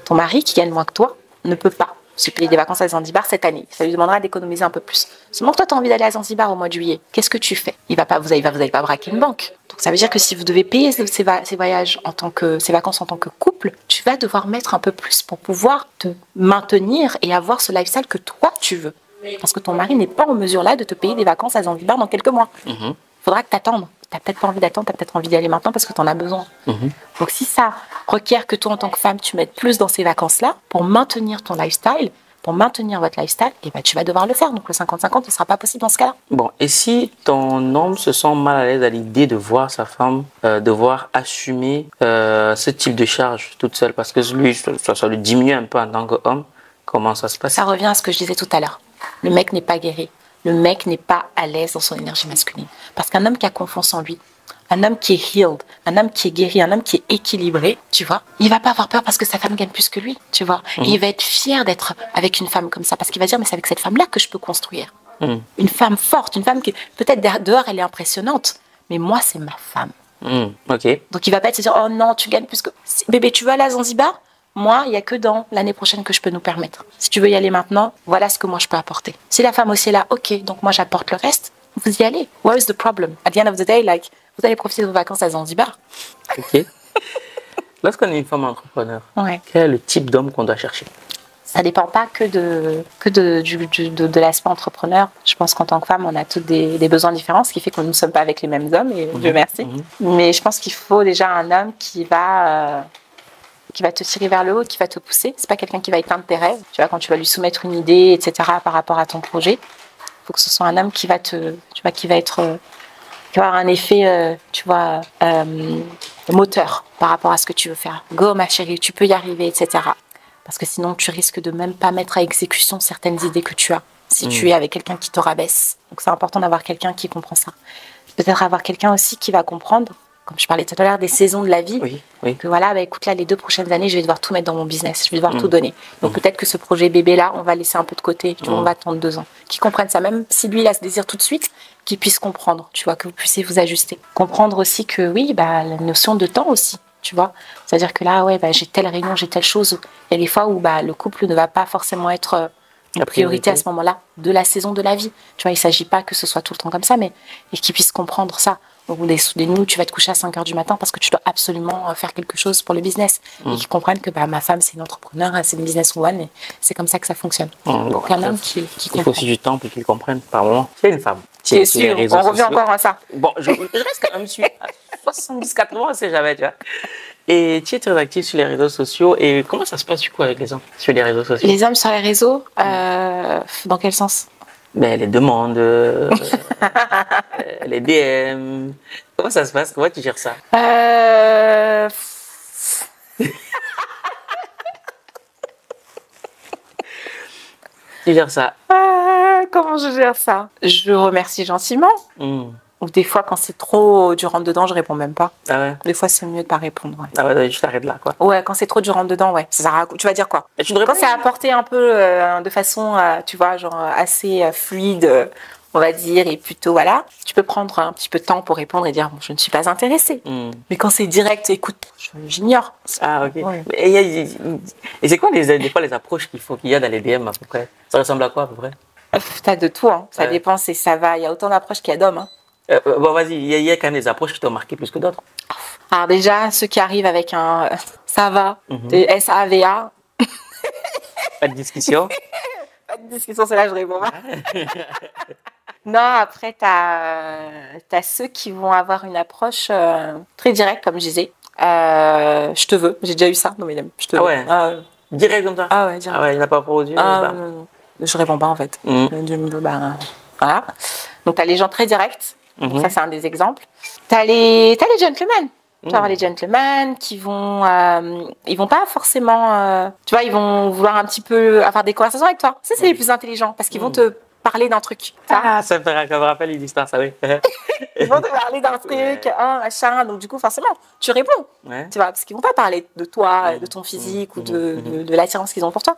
Ton mari, qui gagne moins que toi, ne peut pas se payer des vacances à Zanzibar cette année. Ça lui demandera d'économiser un peu plus. Seulement toi, tu as envie d'aller à Zanzibar au mois de juillet. Qu'est-ce que tu fais? Il va pas, vous n'allez vous pas braquer une banque. Donc ça veut dire que si vous devez payer ces, voyages en tant que ces vacances en tant que couple, tu vas devoir mettre un peu plus pour pouvoir te maintenir et avoir ce lifestyle que toi tu veux. Parce que ton mari n'est pas en mesure là de te payer des vacances à Zanzibar dans quelques mois Mhm. Faudra que tu attendes. Tu peut-être pas envie d'attendre, tu as peut-être envie d'y aller maintenant parce que tu en as besoin. Donc si ça requiert que toi, en tant que femme, tu mettes plus dans ces vacances-là pour maintenir ton lifestyle, pour maintenir votre lifestyle, et ben, tu vas devoir le faire. Donc le 50-50 ne sera pas possible dans ce cas-là. Bon, et si ton homme se sent mal à l'aise à l'idée de voir sa femme euh, devoir assumer euh, ce type de charge toute seule, parce que lui, ça, ça le diminue un peu en tant qu'homme, comment ça se passe? Ça revient à ce que je disais tout à l'heure. Le mec n'est pas guéri. Le mec n'est pas à l'aise dans son énergie masculine. Parce qu'un homme qui a confiance en lui, un homme qui est healed, un homme qui est guéri, un homme qui est équilibré, tu vois, il va pas avoir peur parce que sa femme gagne plus que lui, tu vois. Et il va être fier d'être avec une femme comme ça parce qu'il va dire mais c'est avec cette femme-là que je peux construire. Mhm. Une femme forte, une femme qui peut-être dehors elle est impressionnante, mais moi c'est ma femme. Ok. Donc il va pas te dire oh non tu gagnes plus que bébé tu aller à Zanzibar? Moi il y a que dans l'année prochaine que je peux nous permettre. Si tu veux y aller maintenant voilà ce que moi je peux apporter. Si la femme aussi est là ok donc moi j'apporte le reste vous y allez. Where is the problem? At the end of the day like vous allez profiter de vos vacances à Zanzibar. Ok. Lorsqu'on est une femme entrepreneur, Ouais. quel est le type d'homme qu'on doit chercher? Ça dépend pas que de que de du- du- de, de l'aspect entrepreneur. Je pense qu'en tant que femme on a toutes des, des besoins différents ce qui fait que nous ne sommes pas avec les mêmes hommes et Dieu merci. Mhm. Mais je pense qu'il faut déjà un homme qui va, euh, qui va te tirer vers le haut, qui va te pousser. C'est pas quelqu'un qui va éteindre tes rêves. Tu vois, quand tu vas lui soumettre une idée, etc., par rapport à ton projet, il faut que ce soit un homme qui va te, tu vois, qui va être, euh, qui va avoir un effet, euh, tu vois, euh, moteur par rapport à ce que tu veux faire. Go, ma chérie, tu peux y arriver, etc. Parce que sinon, tu risques de même pas mettre à exécution certaines idées que tu as. Si tu es avec quelqu'un qui te rabaisse. Donc, c'est important d'avoir quelqu'un qui comprend ça. Peut-être avoir quelqu'un aussi qui va comprendre, comme je parlais tout à l'heure, des saisons de la vie. Oui, oui. Que voilà, bah, écoute, là, les deux prochaines années, je vais devoir tout mettre dans mon business. Je vais devoir tout donner. Donc, peut-être que ce projet bébé-là, on va laisser un peu de côté. Tu vois, On va attendre deux ans. Qui comprennent ça, même si lui, il a ce désir tout de suite, qu'il puisse comprendre. Tu vois, que vous puissiez vous ajuster. Comprendre aussi que, oui, bah, la notion de temps aussi. Tu vois, c'est-à-dire que là, ouais, bah, j'ai telle réunion, j'ai telle chose. Il y a des fois où bah, le couple ne va pas forcément être euh, La priorité à ce moment-là de la saison de la vie. Tu vois, il ne s'agit pas que ce soit tout le temps comme ça, mais et qu'ils puissent comprendre ça. Au bout des, des nuits, où tu vas te coucher à 5 heures du matin parce que tu dois absolument euh, faire quelque chose pour le business. Et qu'ils comprennent que bah, ma femme, c'est une entrepreneur, c'est une businesswoman, et c'est comme ça que ça fonctionne. Hmm, bon, Donc, un homme qui, qui Il faut aussi du temps pour qu'ils comprennent par moment. C'est une femme. Qui est Sur les sûr, on revient sociaux. encore à ça. Bon, je, je reste quand même sur 70-80, on sait jamais, tu vois. Et tu es très actif sur les réseaux sociaux. Et comment ça se passe du coup avec les hommes sur les réseaux sociaux? Les hommes sur les réseaux, euh, dans quel sens? Ben, Les demandes, euh, euh, les DM. Comment ça se passe? Comment tu gères ça? Euh, Tu gères ça? Euh, Comment je gère ça? Je remercie gentiment. Hmm. Ou des fois, quand c'est trop du rentre dedans, je réponds même pas. Ah ouais Des fois, c'est mieux de pas répondre. Ouais, Ah ouais, je t'arrête là, quoi. Ouais, quand c'est trop du rentre dedans, ouais. Ça Tu vas dire quoi? Et tu ne Quand c'est apporté un peu euh, de façon, euh, tu vois, genre euh, assez euh, fluide, euh, on va dire, et plutôt voilà, tu peux prendre un petit peu de temps pour répondre et dire bon, je ne suis pas intéressée. Hmm. Mais quand c'est direct, écoute, j'ignore. Ah, ok. Ouais. Et, c'est quoi les, des fois les approches qu'il faut qu'il y a dans les DM à peu près? Ça ressemble à quoi à peu près? T'as de tout, hein. ça Ouais. dépend, c'est ça va. Il y a autant d'approches qu'il y a d'hommes. Hein. Euh, Bon, vas-y, il y, a- y a quand même des approches qui t'ont marqué plus que d'autres? Alors déjà, ceux qui arrivent avec un euh, ça va, des S-A-V-A, Pas de discussion? pas de discussion, c'est là je réponds non, après, tu as, ceux qui vont avoir une approche euh, très directe, comme je disais. Euh, je te veux, j'ai déjà eu ça. Non, mais je te Ah veux. ouais? Ah, Direct comme ça? ah ouais, direct. Ah ouais, il n'a pas pour yeux. Ah, bah. Je réponds pas en fait. Me- bah, voilà. Donc, tu as les gens très directs. Mhm. Ça, c'est un des exemples. Tu as les, t'as les gentlemen. Tu vas avoir Mhm. les gentlemen qui vont, euh, ils vont pas forcément, euh, tu vois, ils vont vouloir un petit peu avoir des conversations avec toi. Ça, c'est les plus intelligents parce qu'ils vont te parler d'un truc. Ah, ça me, fait, ça me rappelle une histoire, ça, oui. Ils vont te parler d'un truc, un machin. Donc, du coup, forcément, tu réponds. ouais. Tu vois, parce qu'ils vont pas parler de toi, Mhm. de ton physique ou Mhm. de, Mhm. de, de l'attirance qu'ils ont pour toi.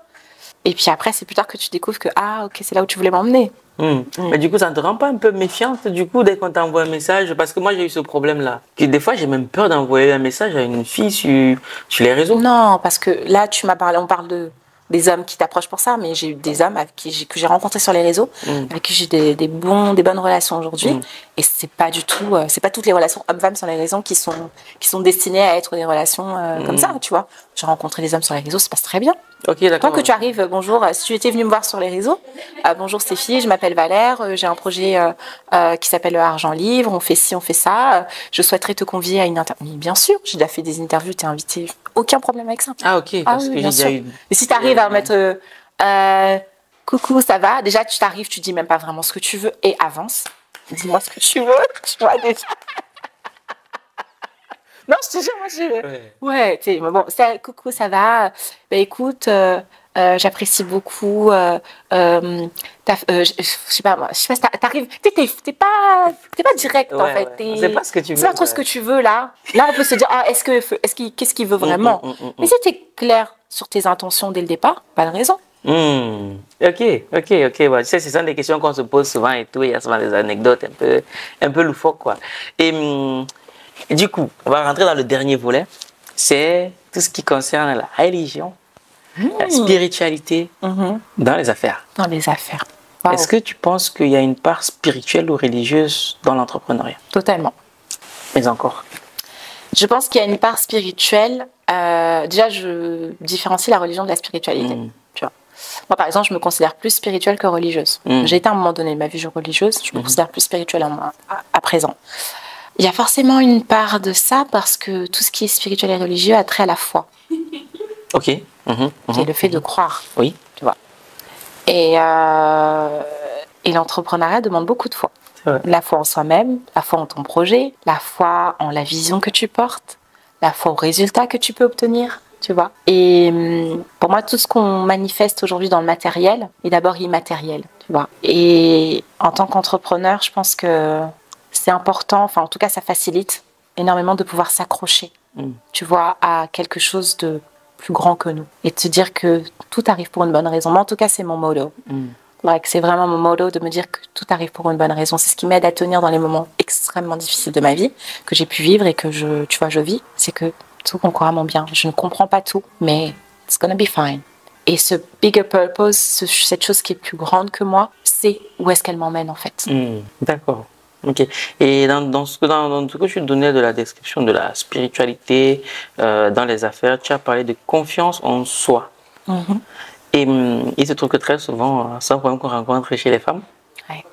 Et puis après, c'est plus tard que tu découvres que, ah, ok, c'est là où tu voulais m'emmener. Hmm. Mais du coup, ça ne te rend pas un peu méfiante, du coup, dès qu'on t'envoie un message? Parce que moi, j'ai eu ce problème-là. Des fois, j'ai même peur d'envoyer un message à une fille sur, sur les réseaux. Non, parce que là, tu m'as parlé, on parle de des hommes qui t'approchent pour ça, mais j'ai eu des hommes avec qui que j'ai rencontrés sur les réseaux, Mm. avec qui j'ai des, des bons, des bonnes relations aujourd'hui. Et c'est pas du tout, euh, c'est pas toutes les relations hommes-femmes sur les réseaux qui sont qui sont destinées à être des relations euh, comme Mm. ça, tu vois. J'ai rencontré des hommes sur les réseaux, ça se passe très bien. Ok, Tant d'accord. que tu arrives, euh, bonjour, euh, si tu étais venu me voir sur les réseaux, euh, bonjour Stéphie, je m'appelle Valère, j'ai un projet qui s'appelle Argent Livre, on fait ci, on fait ça, je souhaiterais te convier à une interview. Bien sûr, j'ai déjà fait des interviews, t'es invité, aucun problème avec ça. Ah, ok, parce oui, que bien déjà sûr. eu. Et si tu arrives à mettre coucou, ça va Déjà, tu t'arrives, tu dis même pas vraiment ce que tu veux et avance. Dis-moi ce que tu veux, tu vois déjà. non, je te jure, moi, je. Ouais. Ouais, tu sais, bon, ça, coucou, ça va? Ben écoute, euh, euh, j'apprécie beaucoup. Euh, je, je sais pas, je sais pas, t'arrives. T'es- t'es pas, t'es pas direct en fait. ouais. sait pas ce que tu veux, C'est pas trop ce que tu veux là. Là, on peut se dire, ah, est-ce que, est-ce qu'il, qu'est-ce qu'il veut vraiment? mm, mm, mm. Mais si t'es clair sur tes intentions dès le départ, pas de raison. Hmm. Ok, ok, ok. Ouais. Tu sais, ce sont des questions qu'on se pose souvent et tout. Il y a souvent des anecdotes un peu, un peu loufoques, quoi. Et hum, du coup, on va rentrer dans le dernier volet. C'est tout ce qui concerne la religion, la spiritualité Mhm. dans les affaires. Dans les affaires. Wow. Est-ce que tu penses qu'il y a une part spirituelle ou religieuse dans l'entrepreneuriat? Totalement. Mais encore. Je pense qu'il y a une part spirituelle. Euh, déjà, je différencie la religion de la spiritualité. Moi, par exemple, je me considère plus spirituelle que religieuse. Mm. J'ai été à un moment donné de ma vie religieuse, je me considère plus spirituelle à, à- à présent. Il y a forcément une part de ça parce que tout ce qui est spirituel et religieux a trait à la foi. Ok. C'est mhm. le fait de croire, Oui. tu vois. Et, euh, et l'entrepreneuriat demande beaucoup de foi. La foi en soi-même, la foi en ton projet, la foi en la vision que tu portes, la foi au résultat que tu peux obtenir, tu vois. Et hum, pour moi, tout ce qu'on manifeste aujourd'hui dans le matériel est d'abord immatériel, tu vois. Et en tant qu'entrepreneur, je pense que c'est important, enfin en tout cas ça facilite énormément de pouvoir s'accrocher, Mm. tu vois, à quelque chose de plus grand que nous. Et de se dire que tout arrive pour une bonne raison. Moi, en tout cas, c'est mon motto. Mm. Like, c'est vraiment mon motto de me dire que tout arrive pour une bonne raison. C'est ce qui m'aide à tenir dans les moments extrêmement difficiles de ma vie, que j'ai pu vivre et que je, tu vois, je vis. C'est que tout concourt à mon bien. Je ne comprends pas tout, mais it's gonna be fine. Et ce bigger purpose, ce- cette chose qui est plus grande que moi, c'est où est-ce qu'elle m'emmène en fait. Hmm, D'accord. Ok. Et dans, dans, ce que, dans, dans ce que tu donnais de la description de la spiritualité euh, dans les affaires, tu as parlé de confiance en soi. Mhm. Et hum, il se trouve que très souvent, euh, c'est un problème qu'on rencontre chez les femmes. Ouais.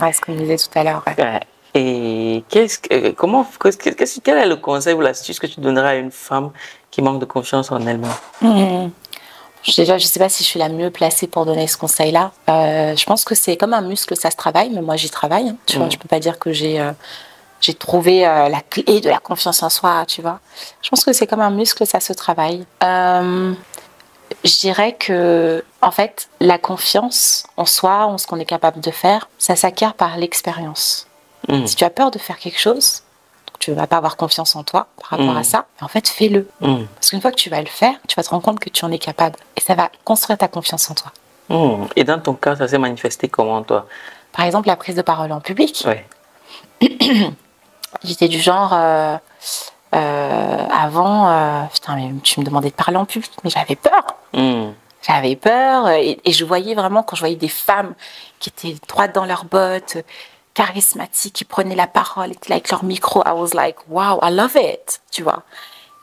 Ouais, ce qu'on disait tout à l'heure. ouais. Ouais. Et qu'est-ce que, euh, comment, qu'est-ce, quel est le conseil ou l'astuce que tu donneras à une femme qui manque de confiance en elle-même? Je- Déjà, je ne sais pas si je suis la mieux placée pour donner ce conseil-là. Euh, je pense que c'est comme un muscle, ça se travaille, mais moi j'y travaille. hein, tu vois, Mhm. je peux pas dire que j'ai euh, j'ai trouvé euh, la clé de la confiance en soi, tu vois. Je pense que c'est comme un muscle, ça se travaille. Je dirais que, en fait, la confiance en soi, en ce qu'on est capable de faire, ça s'acquiert par l'expérience. Hmm, Si tu as peur de faire quelque chose, tu ne vas pas avoir confiance en toi par rapport Mhm. à ça, en fait, fais-le. hmm, Parce qu'une fois que tu vas le faire, tu vas te rendre compte que tu en es capable. Et ça va construire ta confiance en toi. Et dans ton cas, ça s'est manifesté comment, toi? Par exemple, la prise de parole en public. Ouais. J'étais du genre, euh, euh, avant, euh, putain, mais tu me demandais de parler en public, mais j'avais peur. J'avais peur. Et, et je voyais vraiment, quand je voyais des femmes qui étaient droites dans leurs bottes, charismatiques, qui prenaient la parole, avec leur micro, I was like, wow, I love it, tu vois.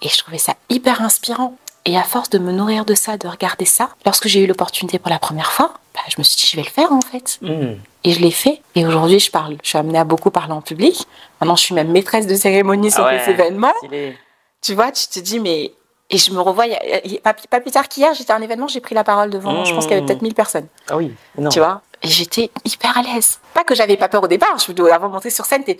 Et je trouvais ça hyper inspirant. Et à force de me nourrir de ça, de regarder ça, lorsque j'ai eu l'opportunité pour la première fois, bah, je me suis dit, je vais le faire en fait. hmm. Et je l'ai fait. Et aujourd'hui, je parle. Je suis amenée à beaucoup parler en public. Maintenant, je suis même maîtresse de cérémonie sur ouais, des événements. stylé. Tu vois, tu te dis, mais. Et je me revois, y a- pas, plus tard qu'hier, j'étais à un événement, j'ai pris la parole devant, je pense qu'il y avait peut-être 1000 personnes. Ah oui, non. Tu vois Et j'étais hyper à l'aise. Pas que j'avais pas peur au départ, je avant de monter sur scène, t'es.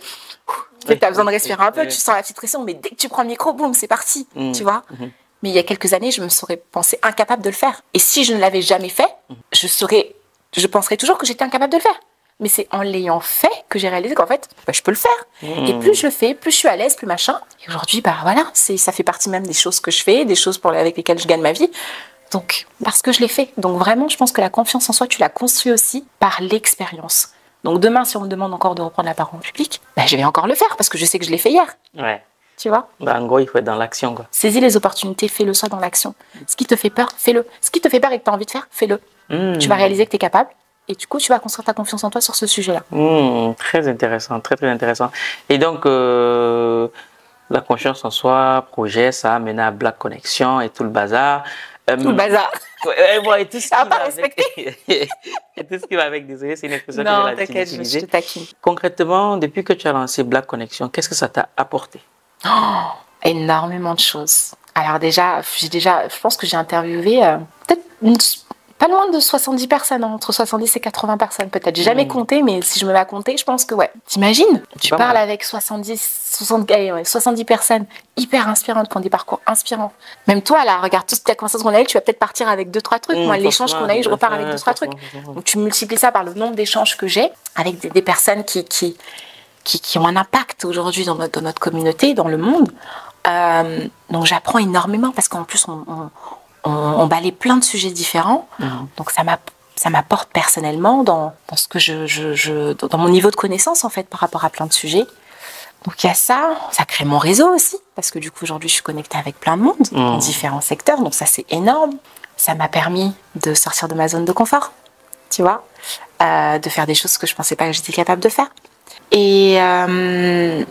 Tu as besoin de respirer un peu, tu sens la petite pression, mais dès que tu prends le micro, boum, c'est parti. Mm. Tu vois Mhm. Mais il y a quelques années, je me serais pensée incapable de le faire. Et si je ne l'avais jamais fait, je serais. Je penserais toujours que j'étais incapable de le faire. Mais c'est en l'ayant fait que j'ai réalisé qu'en fait, bah, je peux le faire. Et plus je le fais, plus je suis à l'aise, plus machin. Et aujourd'hui, bah voilà, c'est ça fait partie même des choses que je fais, des choses pour avec lesquelles je gagne ma vie. Donc, parce que je l'ai fait. Donc vraiment, je pense que la confiance en soi, tu la construis aussi par l'expérience. Donc demain, si on me demande encore de reprendre la parole en public, bah, je vais encore le faire parce que je sais que je l'ai fait hier. Ouais. Tu vois? Bah, en gros, il faut être dans l'action. Saisis les opportunités, fais-le soit dans l'action. Ce qui te fait peur, fais-le. Ce qui te fait peur et que tu as envie de faire, fais-le. Hmm. Tu vas réaliser que tu es capable. Et du coup, tu vas construire ta confiance en toi sur ce sujet-là. Hmm, très intéressant, très très intéressant. Et donc, euh, la confiance en soi, projet, ça a mené à Black Connection et tout le bazar. Euh, Tout le bazar. Ouais, bon, et tout ce qui Ah, va pas avec. et tout ce qui va avec, désolé, c'est une expression que j'ai Non, l'habitude d'utiliser. Concrètement, depuis que tu as lancé Black Connection, qu'est-ce que ça t'a apporté? Énormément de choses. Alors déjà, j'ai déjà, je pense que j'ai interviewé euh, peut-être une- pas loin de 70 personnes, hein, entre 70 et 80 personnes peut-être. J'ai jamais Mm. compté, mais si je me mets à compter, je pense que ouais. T'imagines Tu parles mal. avec 70, 60, allez, ouais, 70 personnes hyper inspirantes, qui ont des parcours inspirants. Même toi, là, regarde toute la conversation qu'on a eue, tu vas peut-être partir avec deux, trois trucs. Mmh, Moi, l'échange qu'on a eu, je repars avec deux, trois trucs. Donc tu multiplies ça par le nombre d'échanges que j'ai avec des, des personnes qui, qui, qui, qui ont un impact aujourd'hui dans notre, dans notre communauté, dans le monde. Euh, donc j'apprends énormément parce qu'en plus on, on, on, on balaye plein de sujets différents. Mhm. Donc ça m'app- ça m'apporte personnellement dans, dans ce que je, je, je- dans mon niveau de connaissance en fait par rapport à plein de sujets. Donc il y a ça, ça crée mon réseau aussi parce que du coup aujourd'hui je suis connectée avec plein de monde dans Mhm. différents secteurs. Donc ça c'est énorme. Ça m'a permis de sortir de ma zone de confort, tu vois, euh, de faire des choses que je pensais pas que j'étais capable de faire. Et, euh,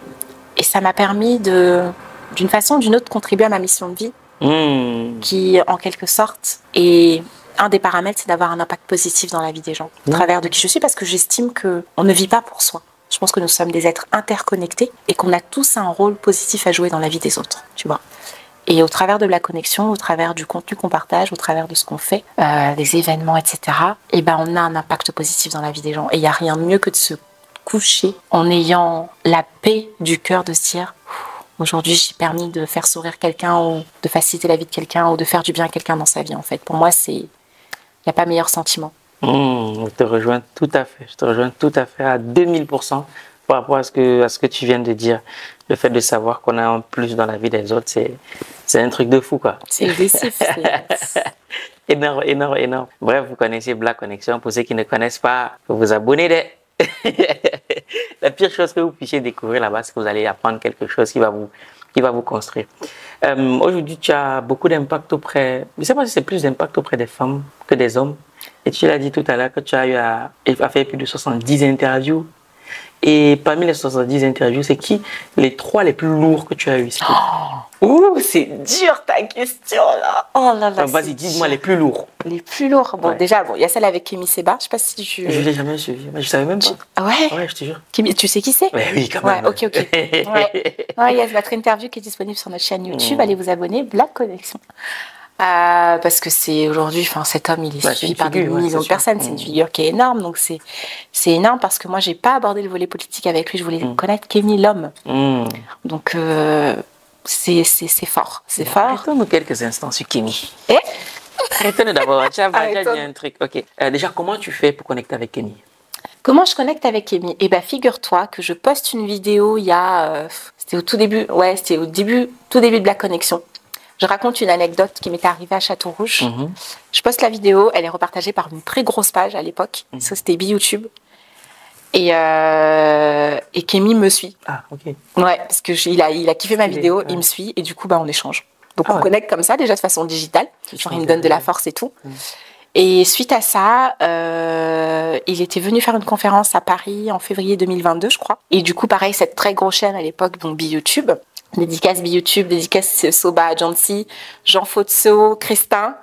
et ça m'a permis de, d'une façon ou d'une autre, contribuer à ma mission de vie Mmh. qui, en quelque sorte, est un des paramètres, c'est d'avoir un impact positif dans la vie des gens, au travers de qui je suis, parce que j'estime que on ne vit pas pour soi. Je pense que nous sommes des êtres interconnectés et qu'on a tous un rôle positif à jouer dans la vie des autres, tu vois. Et au travers de la connexion, au travers du contenu qu'on partage, au travers de ce qu'on fait, euh, des événements, etc., eh ben, on a un impact positif dans la vie des gens. Et il n'y a rien de mieux que de se coucher en ayant la paix du cœur de se dire aujourd'hui j'ai permis de faire sourire quelqu'un ou de faciliter la vie de quelqu'un ou de faire du bien à quelqu'un dans sa vie en fait. Pour moi, c'est il n'y a pas meilleur sentiment. Mmh, je te rejoins tout à fait. Je te rejoins tout à fait à 2000% par rapport à ce que, à ce que tu viens de dire. Le fait de savoir qu'on a un plus dans la vie des autres, c'est, un truc de fou, quoi. C'est c'est- Énorme, énorme, énorme. Bref, vous connaissez Black Connection. Pour ceux qui ne connaissent pas, vous vous abonnez. Des... La pire chose que vous puissiez découvrir là-bas, c'est que vous allez apprendre quelque chose qui va vous, qui va vous construire. Euh, Aujourd'hui, tu as beaucoup d'impact auprès. Je ne sais pas si c'est plus d'impact auprès des femmes que des hommes. Et tu l'as dit tout à l'heure que tu as eu plus de 70 interviews. Et parmi les 70 interviews, c'est qui les trois les plus lourds que tu as eu Ouh, c'est dur ta question là. Oh là là. Vas-y, dis-moi les plus lourds. les plus lourds. Bon, Ouais. déjà, bon, il y a celle avec Kémy Seba. Je sais pas si tu. Je ne l'ai jamais suivi. Mais je savais même pas. Ah ouais. Ouais, je te jure. Kémy- tu sais qui c'est? Ouais, oui, quand Ouais, même. ok, ok. Ouais. Ouais, il y a notre interview qui est disponible sur notre chaîne YouTube. Mm. Allez vous abonner, Black Connection. Euh, parce que c'est aujourd'hui, enfin cet homme, il est suivi par des ouais, millions de personnes. C'est une Mm. figure qui est énorme, donc c'est c'est énorme parce que moi j'ai pas abordé le volet politique avec lui. Je voulais Mm. connaître Kémy l'homme. Mmh. Donc euh, c'est fort, c'est fort. Arrêtons-nous quelques instants sur Kémy. Eh Arrêtons-nous d'abord. Tu as Arrêtons. un truc. Ok. Euh, déjà, comment tu fais pour connecter avec Kémy Comment je connecte avec Kémy Eh ben, figure-toi que je poste une vidéo il y a, euh, c'était au tout début, ouais, c'était au début, tout début de la connexion. Je raconte une anecdote qui m'est arrivée à Château Rouge. Mhm. Je poste la vidéo, elle est repartagée par une très grosse page à l'époque. Mhm. Ça, c'était YouTube. Et, euh, et Kémy me suit. Ah, ok. Ouais, parce que j'ai- il a, il a kiffé ma vidéo, ouais. il me suit et du coup, bah, on échange. Donc Ah on ouais. connecte comme ça, déjà de façon digitale. Genre, il me donne de la force et tout. Mm. Et suite à ça, euh, il était venu faire une conférence à Paris en février 2022, je crois. Et du coup, pareil, cette très grosse chaîne à l'époque, donc BeYouTube. Dédicace BeYouTube, dédicace Soba, Jancy, Jean Fotso, Christin.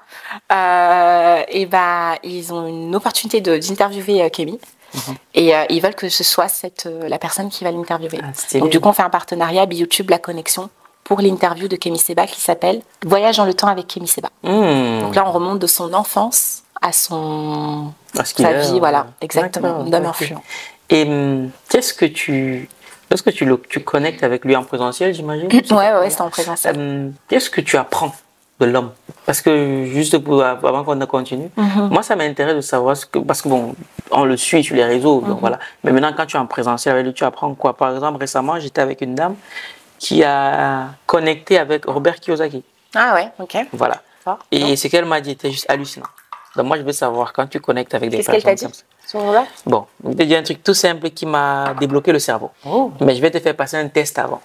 Euh, et bah, ils ont une opportunité d'interviewer euh, Kémy. Mhm. Et euh, ils veulent que ce soit cette, la personne qui va l'interviewer. Ah. Donc du coup, on fait un partenariat BeYouTube, la connexion, pour l'interview de Kémy Seba qui s'appelle Voyage dans le temps avec Kémy Seba. Mmh. Donc là, on remonte de son enfance à son sa vie, euh, voilà, exactement, d'homme influent. Et hum, qu'est-ce que tu. Lorsque tu, le- tu connectes avec lui en présentiel, j'imagine? Ouais, ouais, c'était en présentiel. Qu'est-ce que tu apprends de l'homme? Parce que, juste pour, avant qu'on ne continue, Mhm. moi, ça m'intéresse de savoir ce que. Parce que, bon, on le suit sur les réseaux, Mhm. donc voilà. Mais maintenant, quand tu es en présentiel avec lui, tu apprends quoi? Par exemple, récemment, j'étais avec une dame qui a connecté avec Robert Kiyosaki. Ah ouais, ok. Voilà. Fort. Et ce qu'elle m'a dit était juste hallucinant. Donc, moi, je veux savoir quand tu connectes avec des Qu'est-ce qu'elle personnes t'a dit. Sur Robert Bon, je vais te dire un truc tout simple qui m'a débloqué le cerveau. Oh. Mais je vais te faire passer un test avant.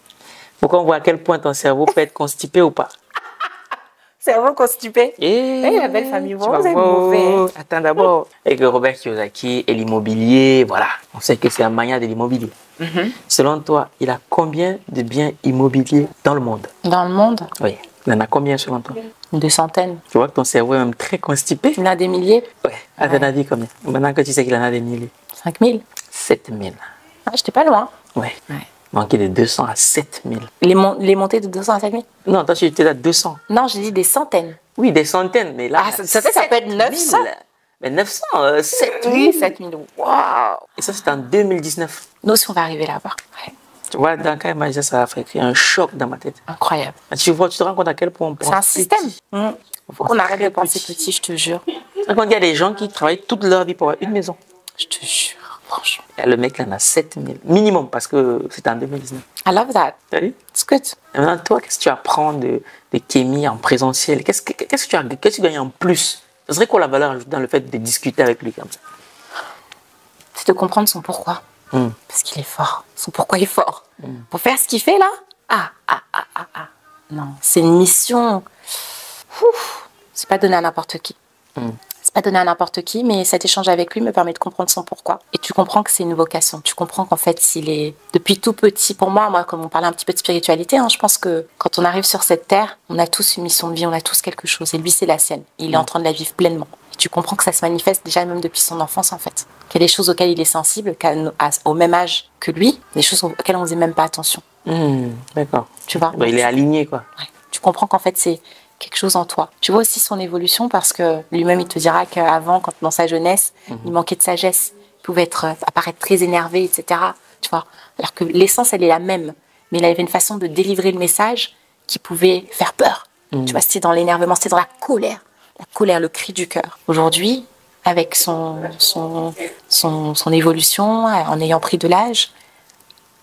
Pour qu'on voit à quel point ton cerveau peut être constipé ou pas. Cerveau constipé. Et Eh, la belle famille, tu vous êtes mauvais. Attends d'abord. Avec Robert Kiyosaki et l'immobilier, voilà. On sait que c'est un mania de l'immobilier. Mhm. Selon toi, il a combien de biens immobiliers dans le monde? Dans le monde, Oui. Il en a combien selon toi des centaines. Tu vois que ton cerveau est même très constipé Il y en a des milliers. Ouais. À ton avis, combien? Maintenant que tu sais qu'il en a des milliers. 5000. 7000. Ah, j'étais pas loin. Ouais. Ouais. Manqué de 200 à 7000. Les, mon- les montées de 200 à 5000 Non, toi, tu étais à 200. Non, j'ai dit des centaines. Oui, des centaines, mais là. Ah, ça- ça, ça peut être 900. Mais 900, euh, 7000 Oui, 7000. Waouh Et ça, c'était en 2019. Nous aussi, on va arriver là-bas. Ouais. Tu vois, dans quand il m'a dit ça, ça a fait un choc dans ma tête. Incroyable. Tu vois, tu te rends compte à quel point on pense C'est un système. Il faut qu'on arrête de penser petit. je te jure. Compte qu'il y a des gens qui travaillent toute leur vie pour avoir une maison. Je te jure, franchement. Et le mec, il en a 7000. Minimum, parce que c'était en 2019. I love that. T'as vu? It's good. Et maintenant, toi, qu'est-ce que tu apprends de, de Kémy en présentiel? Qu'est-ce que, qu'est-ce que tu qu'est-ce que tu gagnes en plus? Ce serait quoi la valeur ajoutée dans le fait de discuter avec lui comme ça? C'est de comprendre son pourquoi. Hmm. Parce qu'il est fort. Son pourquoi il est fort. Pour faire ce qu'il fait là? Ah, ah, ah, ah, ah. Non, c'est une mission. C'est pas donné à n'importe qui. Hmm. C'est pas donné à n'importe qui, mais cet échange avec lui me permet de comprendre son pourquoi. Et tu comprends que c'est une vocation. Tu comprends qu'en fait, s'il est depuis tout petit, pour moi, moi, comme on parlait un petit peu de spiritualité, hein, je pense que quand on arrive sur cette terre, on a tous une mission de vie, on a tous quelque chose. Et lui, c'est la sienne. Il est en train de la vivre pleinement. Et tu comprends que ça se manifeste déjà même depuis son enfance, en fait. Qu'il y a des choses auxquelles il est sensible, au même âge que lui, des choses auxquelles on ne faisait même pas attention. Hmm, D'accord. Tu vois? Bah, il est aligné, quoi. Ouais. Tu comprends qu'en fait, c'est quelque chose en toi. Tu vois aussi son évolution parce que lui-même, il te dira qu'avant, quand dans sa jeunesse, il manquait de sagesse. Il pouvait être, euh, apparaître très énervé, etc. Tu vois? Alors que l'essence, elle est la même. Mais il avait une façon de délivrer le message qui pouvait faire peur. Tu vois, c'était dans l'énervement, c'était dans la colère. La colère, le cri du cœur. Aujourd'hui, avec son, son, son, son évolution, en ayant pris de l'âge,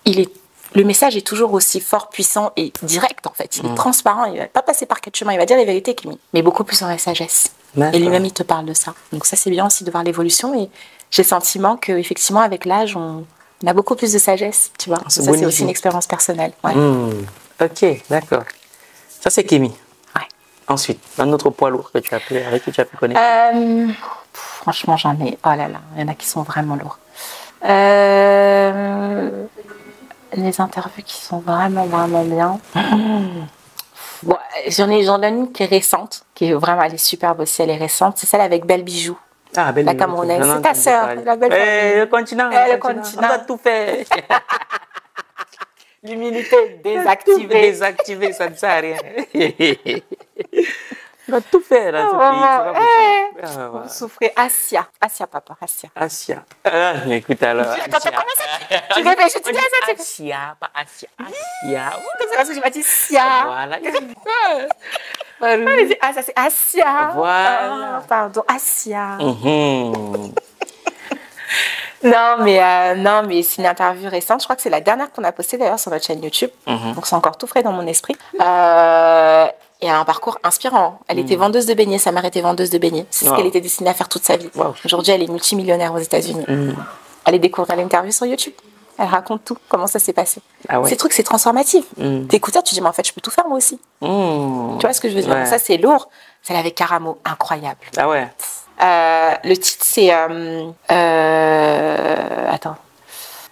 il est, le message est toujours aussi fort, puissant et direct en fait. Il est transparent, il va pas passer par quatre chemins, il va dire les vérités, Kimi, mais beaucoup plus dans la sagesse. Et lui-même, il te parle de ça. Donc ça, c'est bien aussi de voir l'évolution et j'ai le sentiment que effectivement, avec l'âge, on, on a beaucoup plus de sagesse, tu vois. Ah, ça, c'est aussi une expérience personnelle. Ouais. Hmm, Ok, d'accord. Ça, c'est Kémy. Ensuite, un autre poids lourd que tu as pu, avec qui tu as pu connaître. Euh, franchement, j'en ai. Oh là là, il y en a qui sont vraiment lourds. Euh, les interviews qui sont vraiment, vraiment bien. Bon, j'en ai, j'en ai une qui est récente, qui est vraiment, elle est superbe aussi, elle est récente. C'est celle avec Belle Bijou. Ah, belle la Camerounaise, c'est ta sœur, parler. la belle Eh, le continent, Eh, le continent. On doit tout faire. L'humilité désactivée. désactiver, ça ne sert à rien. On doit tout faire dans ce pays. eh. Ah, Vous souffrez. Asia. Asia, papa, Asia. Asia. Ah, écoute alors. Quand Asia. commencé, tu réfléchis, tu On dis Asia, tu Asia, pas Asia. Asia. Parce que je m'as dit Sia. Voilà. Allez-y. Ah, ça c'est Asia. Voilà. Ah, pardon, Asia. Mhm. Non, mais, euh, non, mais c'est une interview récente. Je crois que c'est la dernière qu'on a postée d'ailleurs sur notre chaîne YouTube. Mhm. Donc c'est encore tout frais dans mon esprit. Euh, et elle a un parcours inspirant. Elle était vendeuse de beignets. Sa mère était vendeuse de beignets. C'est ce qu'elle était destinée à faire toute sa vie. Wow. Aujourd'hui, elle est multimillionnaire aux États-Unis. Mhm. Allez découvrir l'interview sur YouTube. Elle raconte tout, comment ça s'est passé. Ah ouais. Ces trucs, c'est transformatif. Mhm. T'écoutes ça, tu dis, mais en fait, je peux tout faire moi aussi. Mhm. Tu vois ce que je veux dire? Ouais. Ça, c'est lourd. Celle avec Caramo, incroyable. Ah ouais. Euh, le titre, c'est. euh, euh, attends.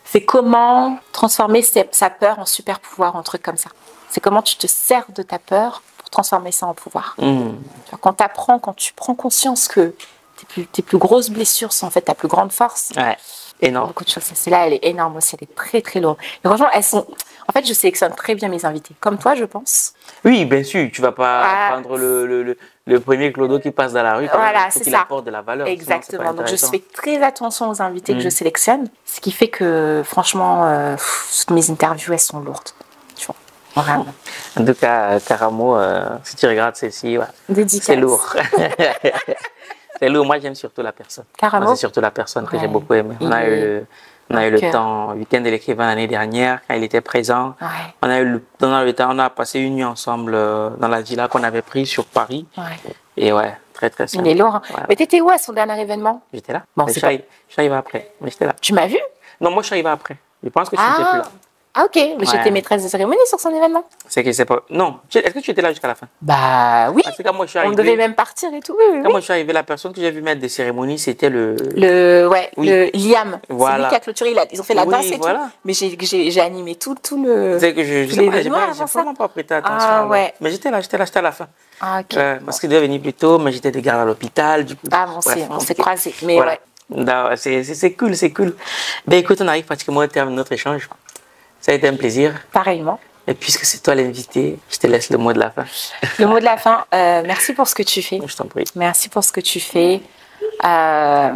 C'est comment transformer sa peur en super pouvoir, un truc comme ça. C'est comment tu te sers de ta peur pour transformer ça en pouvoir. Vois, Quand tu apprends, quand tu prends conscience que tes plus, tes plus grosses blessures sont en fait ta plus grande force, Ouais. Énorme. beaucoup de choses. Celle-là, elle est énorme aussi, elle est très très lourde. Et franchement, elles sont. En fait, je sélectionne très bien mes invités. Comme toi, je pense. Oui, bien sûr, tu vas pas Ah. prendre le, le, le, le premier clodo qui passe dans la rue. Voilà, c'est ça. apporte de la valeur. sinon, Exactement. Donc, je fais très attention aux invités que je sélectionne. Ce qui fait que, franchement, euh, pff, mes interviews, elles sont lourdes. En tout cas, Caramo, euh, si tu regardes celle-ci, ouais, c'est lourd. c'est lourd. Moi, j'aime surtout la personne. Caramo. C'est surtout la personne que Ouais. j'ai beaucoup aimé. On a Il eu on a eu le temps, week-end de l'écrivain l'année dernière, quand il était présent. Ouais. On a eu le, le temps, on a passé une nuit ensemble euh, dans la villa qu'on avait prise sur Paris. Et ouais, très très Il simple. est lourd. hein. Mais t'étais où à son dernier événement? J'étais là. Bon, je, suis arrivé- je suis arrivé après. Mais j'étais là. Tu m'as vu? Non, moi, je suis arrivé après. Je pense que tu n'étais plus là. Ah, ok. Mais j'étais maîtresse de cérémonie sur son événement. C'est que c'est pas. Non. Est-ce que tu étais là jusqu'à la fin? Bah oui. Parce que quand moi je suis On arrivé. devait même partir et tout. Oui, oui, Quand oui. moi je suis arrivé, la personne que j'ai vu mettre des cérémonies, c'était le. Le, ouais, le Liam. C'est Voilà. lui qui a clôturé. Ils ont fait la danse et voilà. tout. Mais j'ai- animé tout, tout le. C'est que je, je sais pas, j'ai vraiment pas prêté attention. Ah, ouais. Mais j'étais là, j'étais là, j'étais à la fin. Ah, ok. Parce qu'il devait venir plus tôt, mais j'étais de garde à l'hôpital, du coup. Ah, bon, c'est- bref, on s'est croisés. Mais Voilà. ouais. C'est c'est- c'est cool, c'est cool. Ben écoute, on arrive pratiquement au terme de notre échange. Ça a été un plaisir. Pareillement. Et puisque c'est toi l'invité, je te laisse le mot de la fin. Le mot de la fin, euh, merci pour ce que tu fais. Je t'en prie. Merci pour ce que tu fais. Euh,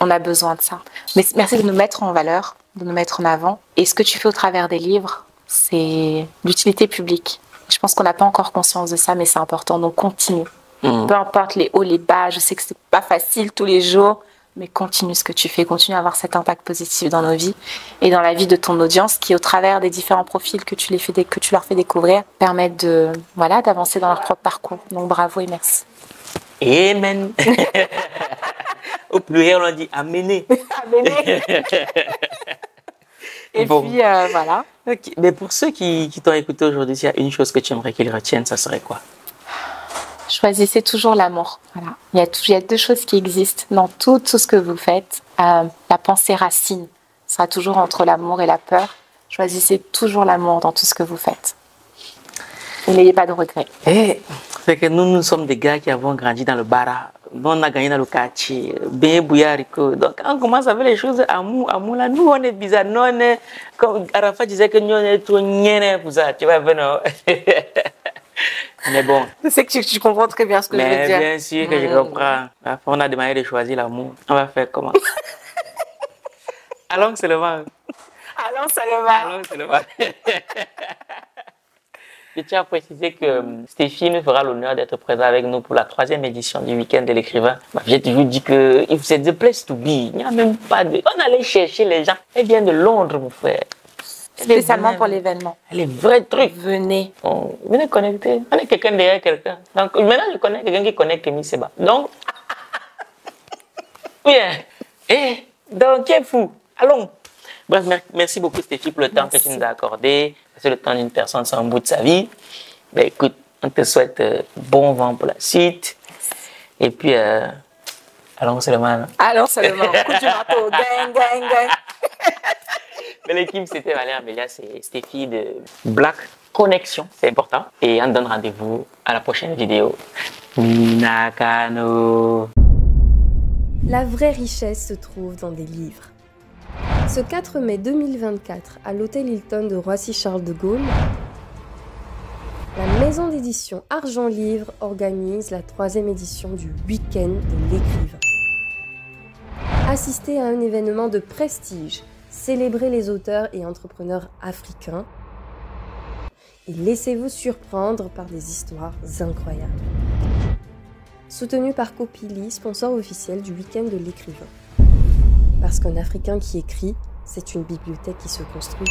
on a besoin de ça. Mais merci de nous mettre en valeur, de nous mettre en avant. Et ce que tu fais au travers des livres, c'est l'utilité publique. Je pense qu'on n'a pas encore conscience de ça, mais c'est important. Donc continue. Mm. Peu importe les hauts, les bas. Je sais que c'est pas facile tous les jours, mais continue ce que tu fais. Continue à avoir cet impact positif dans nos vies et dans la vie de ton audience, qui au travers des différents profils que tu les fais, que tu leur fais découvrir, permettent de voilà d'avancer dans leur propre parcours. Donc bravo et merci. Amen. Au pluriel, on dit amener. et Bon. puis euh, voilà. Mais pour ceux qui, qui t'ont écouté aujourd'hui, s'il y a une chose que tu aimerais qu'ils retiennent, ça serait quoi? Choisissez toujours l'amour. Voilà. Il y, a, tou- il y a deux choses qui existent dans tout, tout ce que vous faites. Euh, la pensée racine sera toujours entre l'amour et la peur. Choisissez toujours l'amour dans tout ce que vous faites. Et N'ayez pas de regrets. Eh, c'est que nous, nous sommes des gars qui avons grandi dans le bara. Nous, on a gagné dans le quartier, bien bouillaricot. Donc, quand on commence avec les choses amour, amour, là, nous, on est bizarre. Nous, on est, comme Arafat disait que nous, on est trop niais pour ça. Tu vois, ben non. Mais bon, Je sais que tu, tu comprends très bien ce que mais bien sûr que je comprends. On a demandé de choisir l'amour. On va faire comment? Allons seulement. Allons, va. Allons seulement. Je tiens à préciser que euh, Stéphie nous fera l'honneur d'être présent avec nous pour la troisième édition du week-end de l'écrivain. Bah, J'ai toujours dit que c'est the place to be. Il n'y a même pas de. On allait chercher les gens. Elle vient de Londres, mon frère. Spécialement pour l'événement. Elle est vrai truc. Venez. On venez connecter. On est quelqu'un derrière quelqu'un. Donc maintenant, je connais quelqu'un qui connecte Emi Seba. Donc, bien. Eh, donc, qui est fou Allons. Bref, mer- merci beaucoup Stéphie pour le temps que tu nous as accordé. C'est le temps d'une personne un bout de sa vie. Ben, écoute, on te souhaite euh, bon vent pour la suite. Et puis, euh, allons seulement. Allons, ça le va. Coup du marteau. Gang, gang, gang. L'équipe, c'était Valérie Amélia, c'est Stéphie de Black Connexion, c'est important. Et on donne rendez-vous à la prochaine vidéo. Nakano. La vraie richesse se trouve dans des livres. Ce 4 mai 2024, à l'hôtel Hilton de Roissy-Charles de Gaulle, la maison d'édition Argent Livre organise la troisième édition du Week-end de l'écrivain. Assistez à un événement de prestige, célébrez les auteurs et entrepreneurs africains et laissez-vous surprendre par des histoires incroyables. Soutenu par Copili, sponsor officiel du Week-end de l'écrivain. Parce qu'un Africain qui écrit, c'est une bibliothèque qui se construit.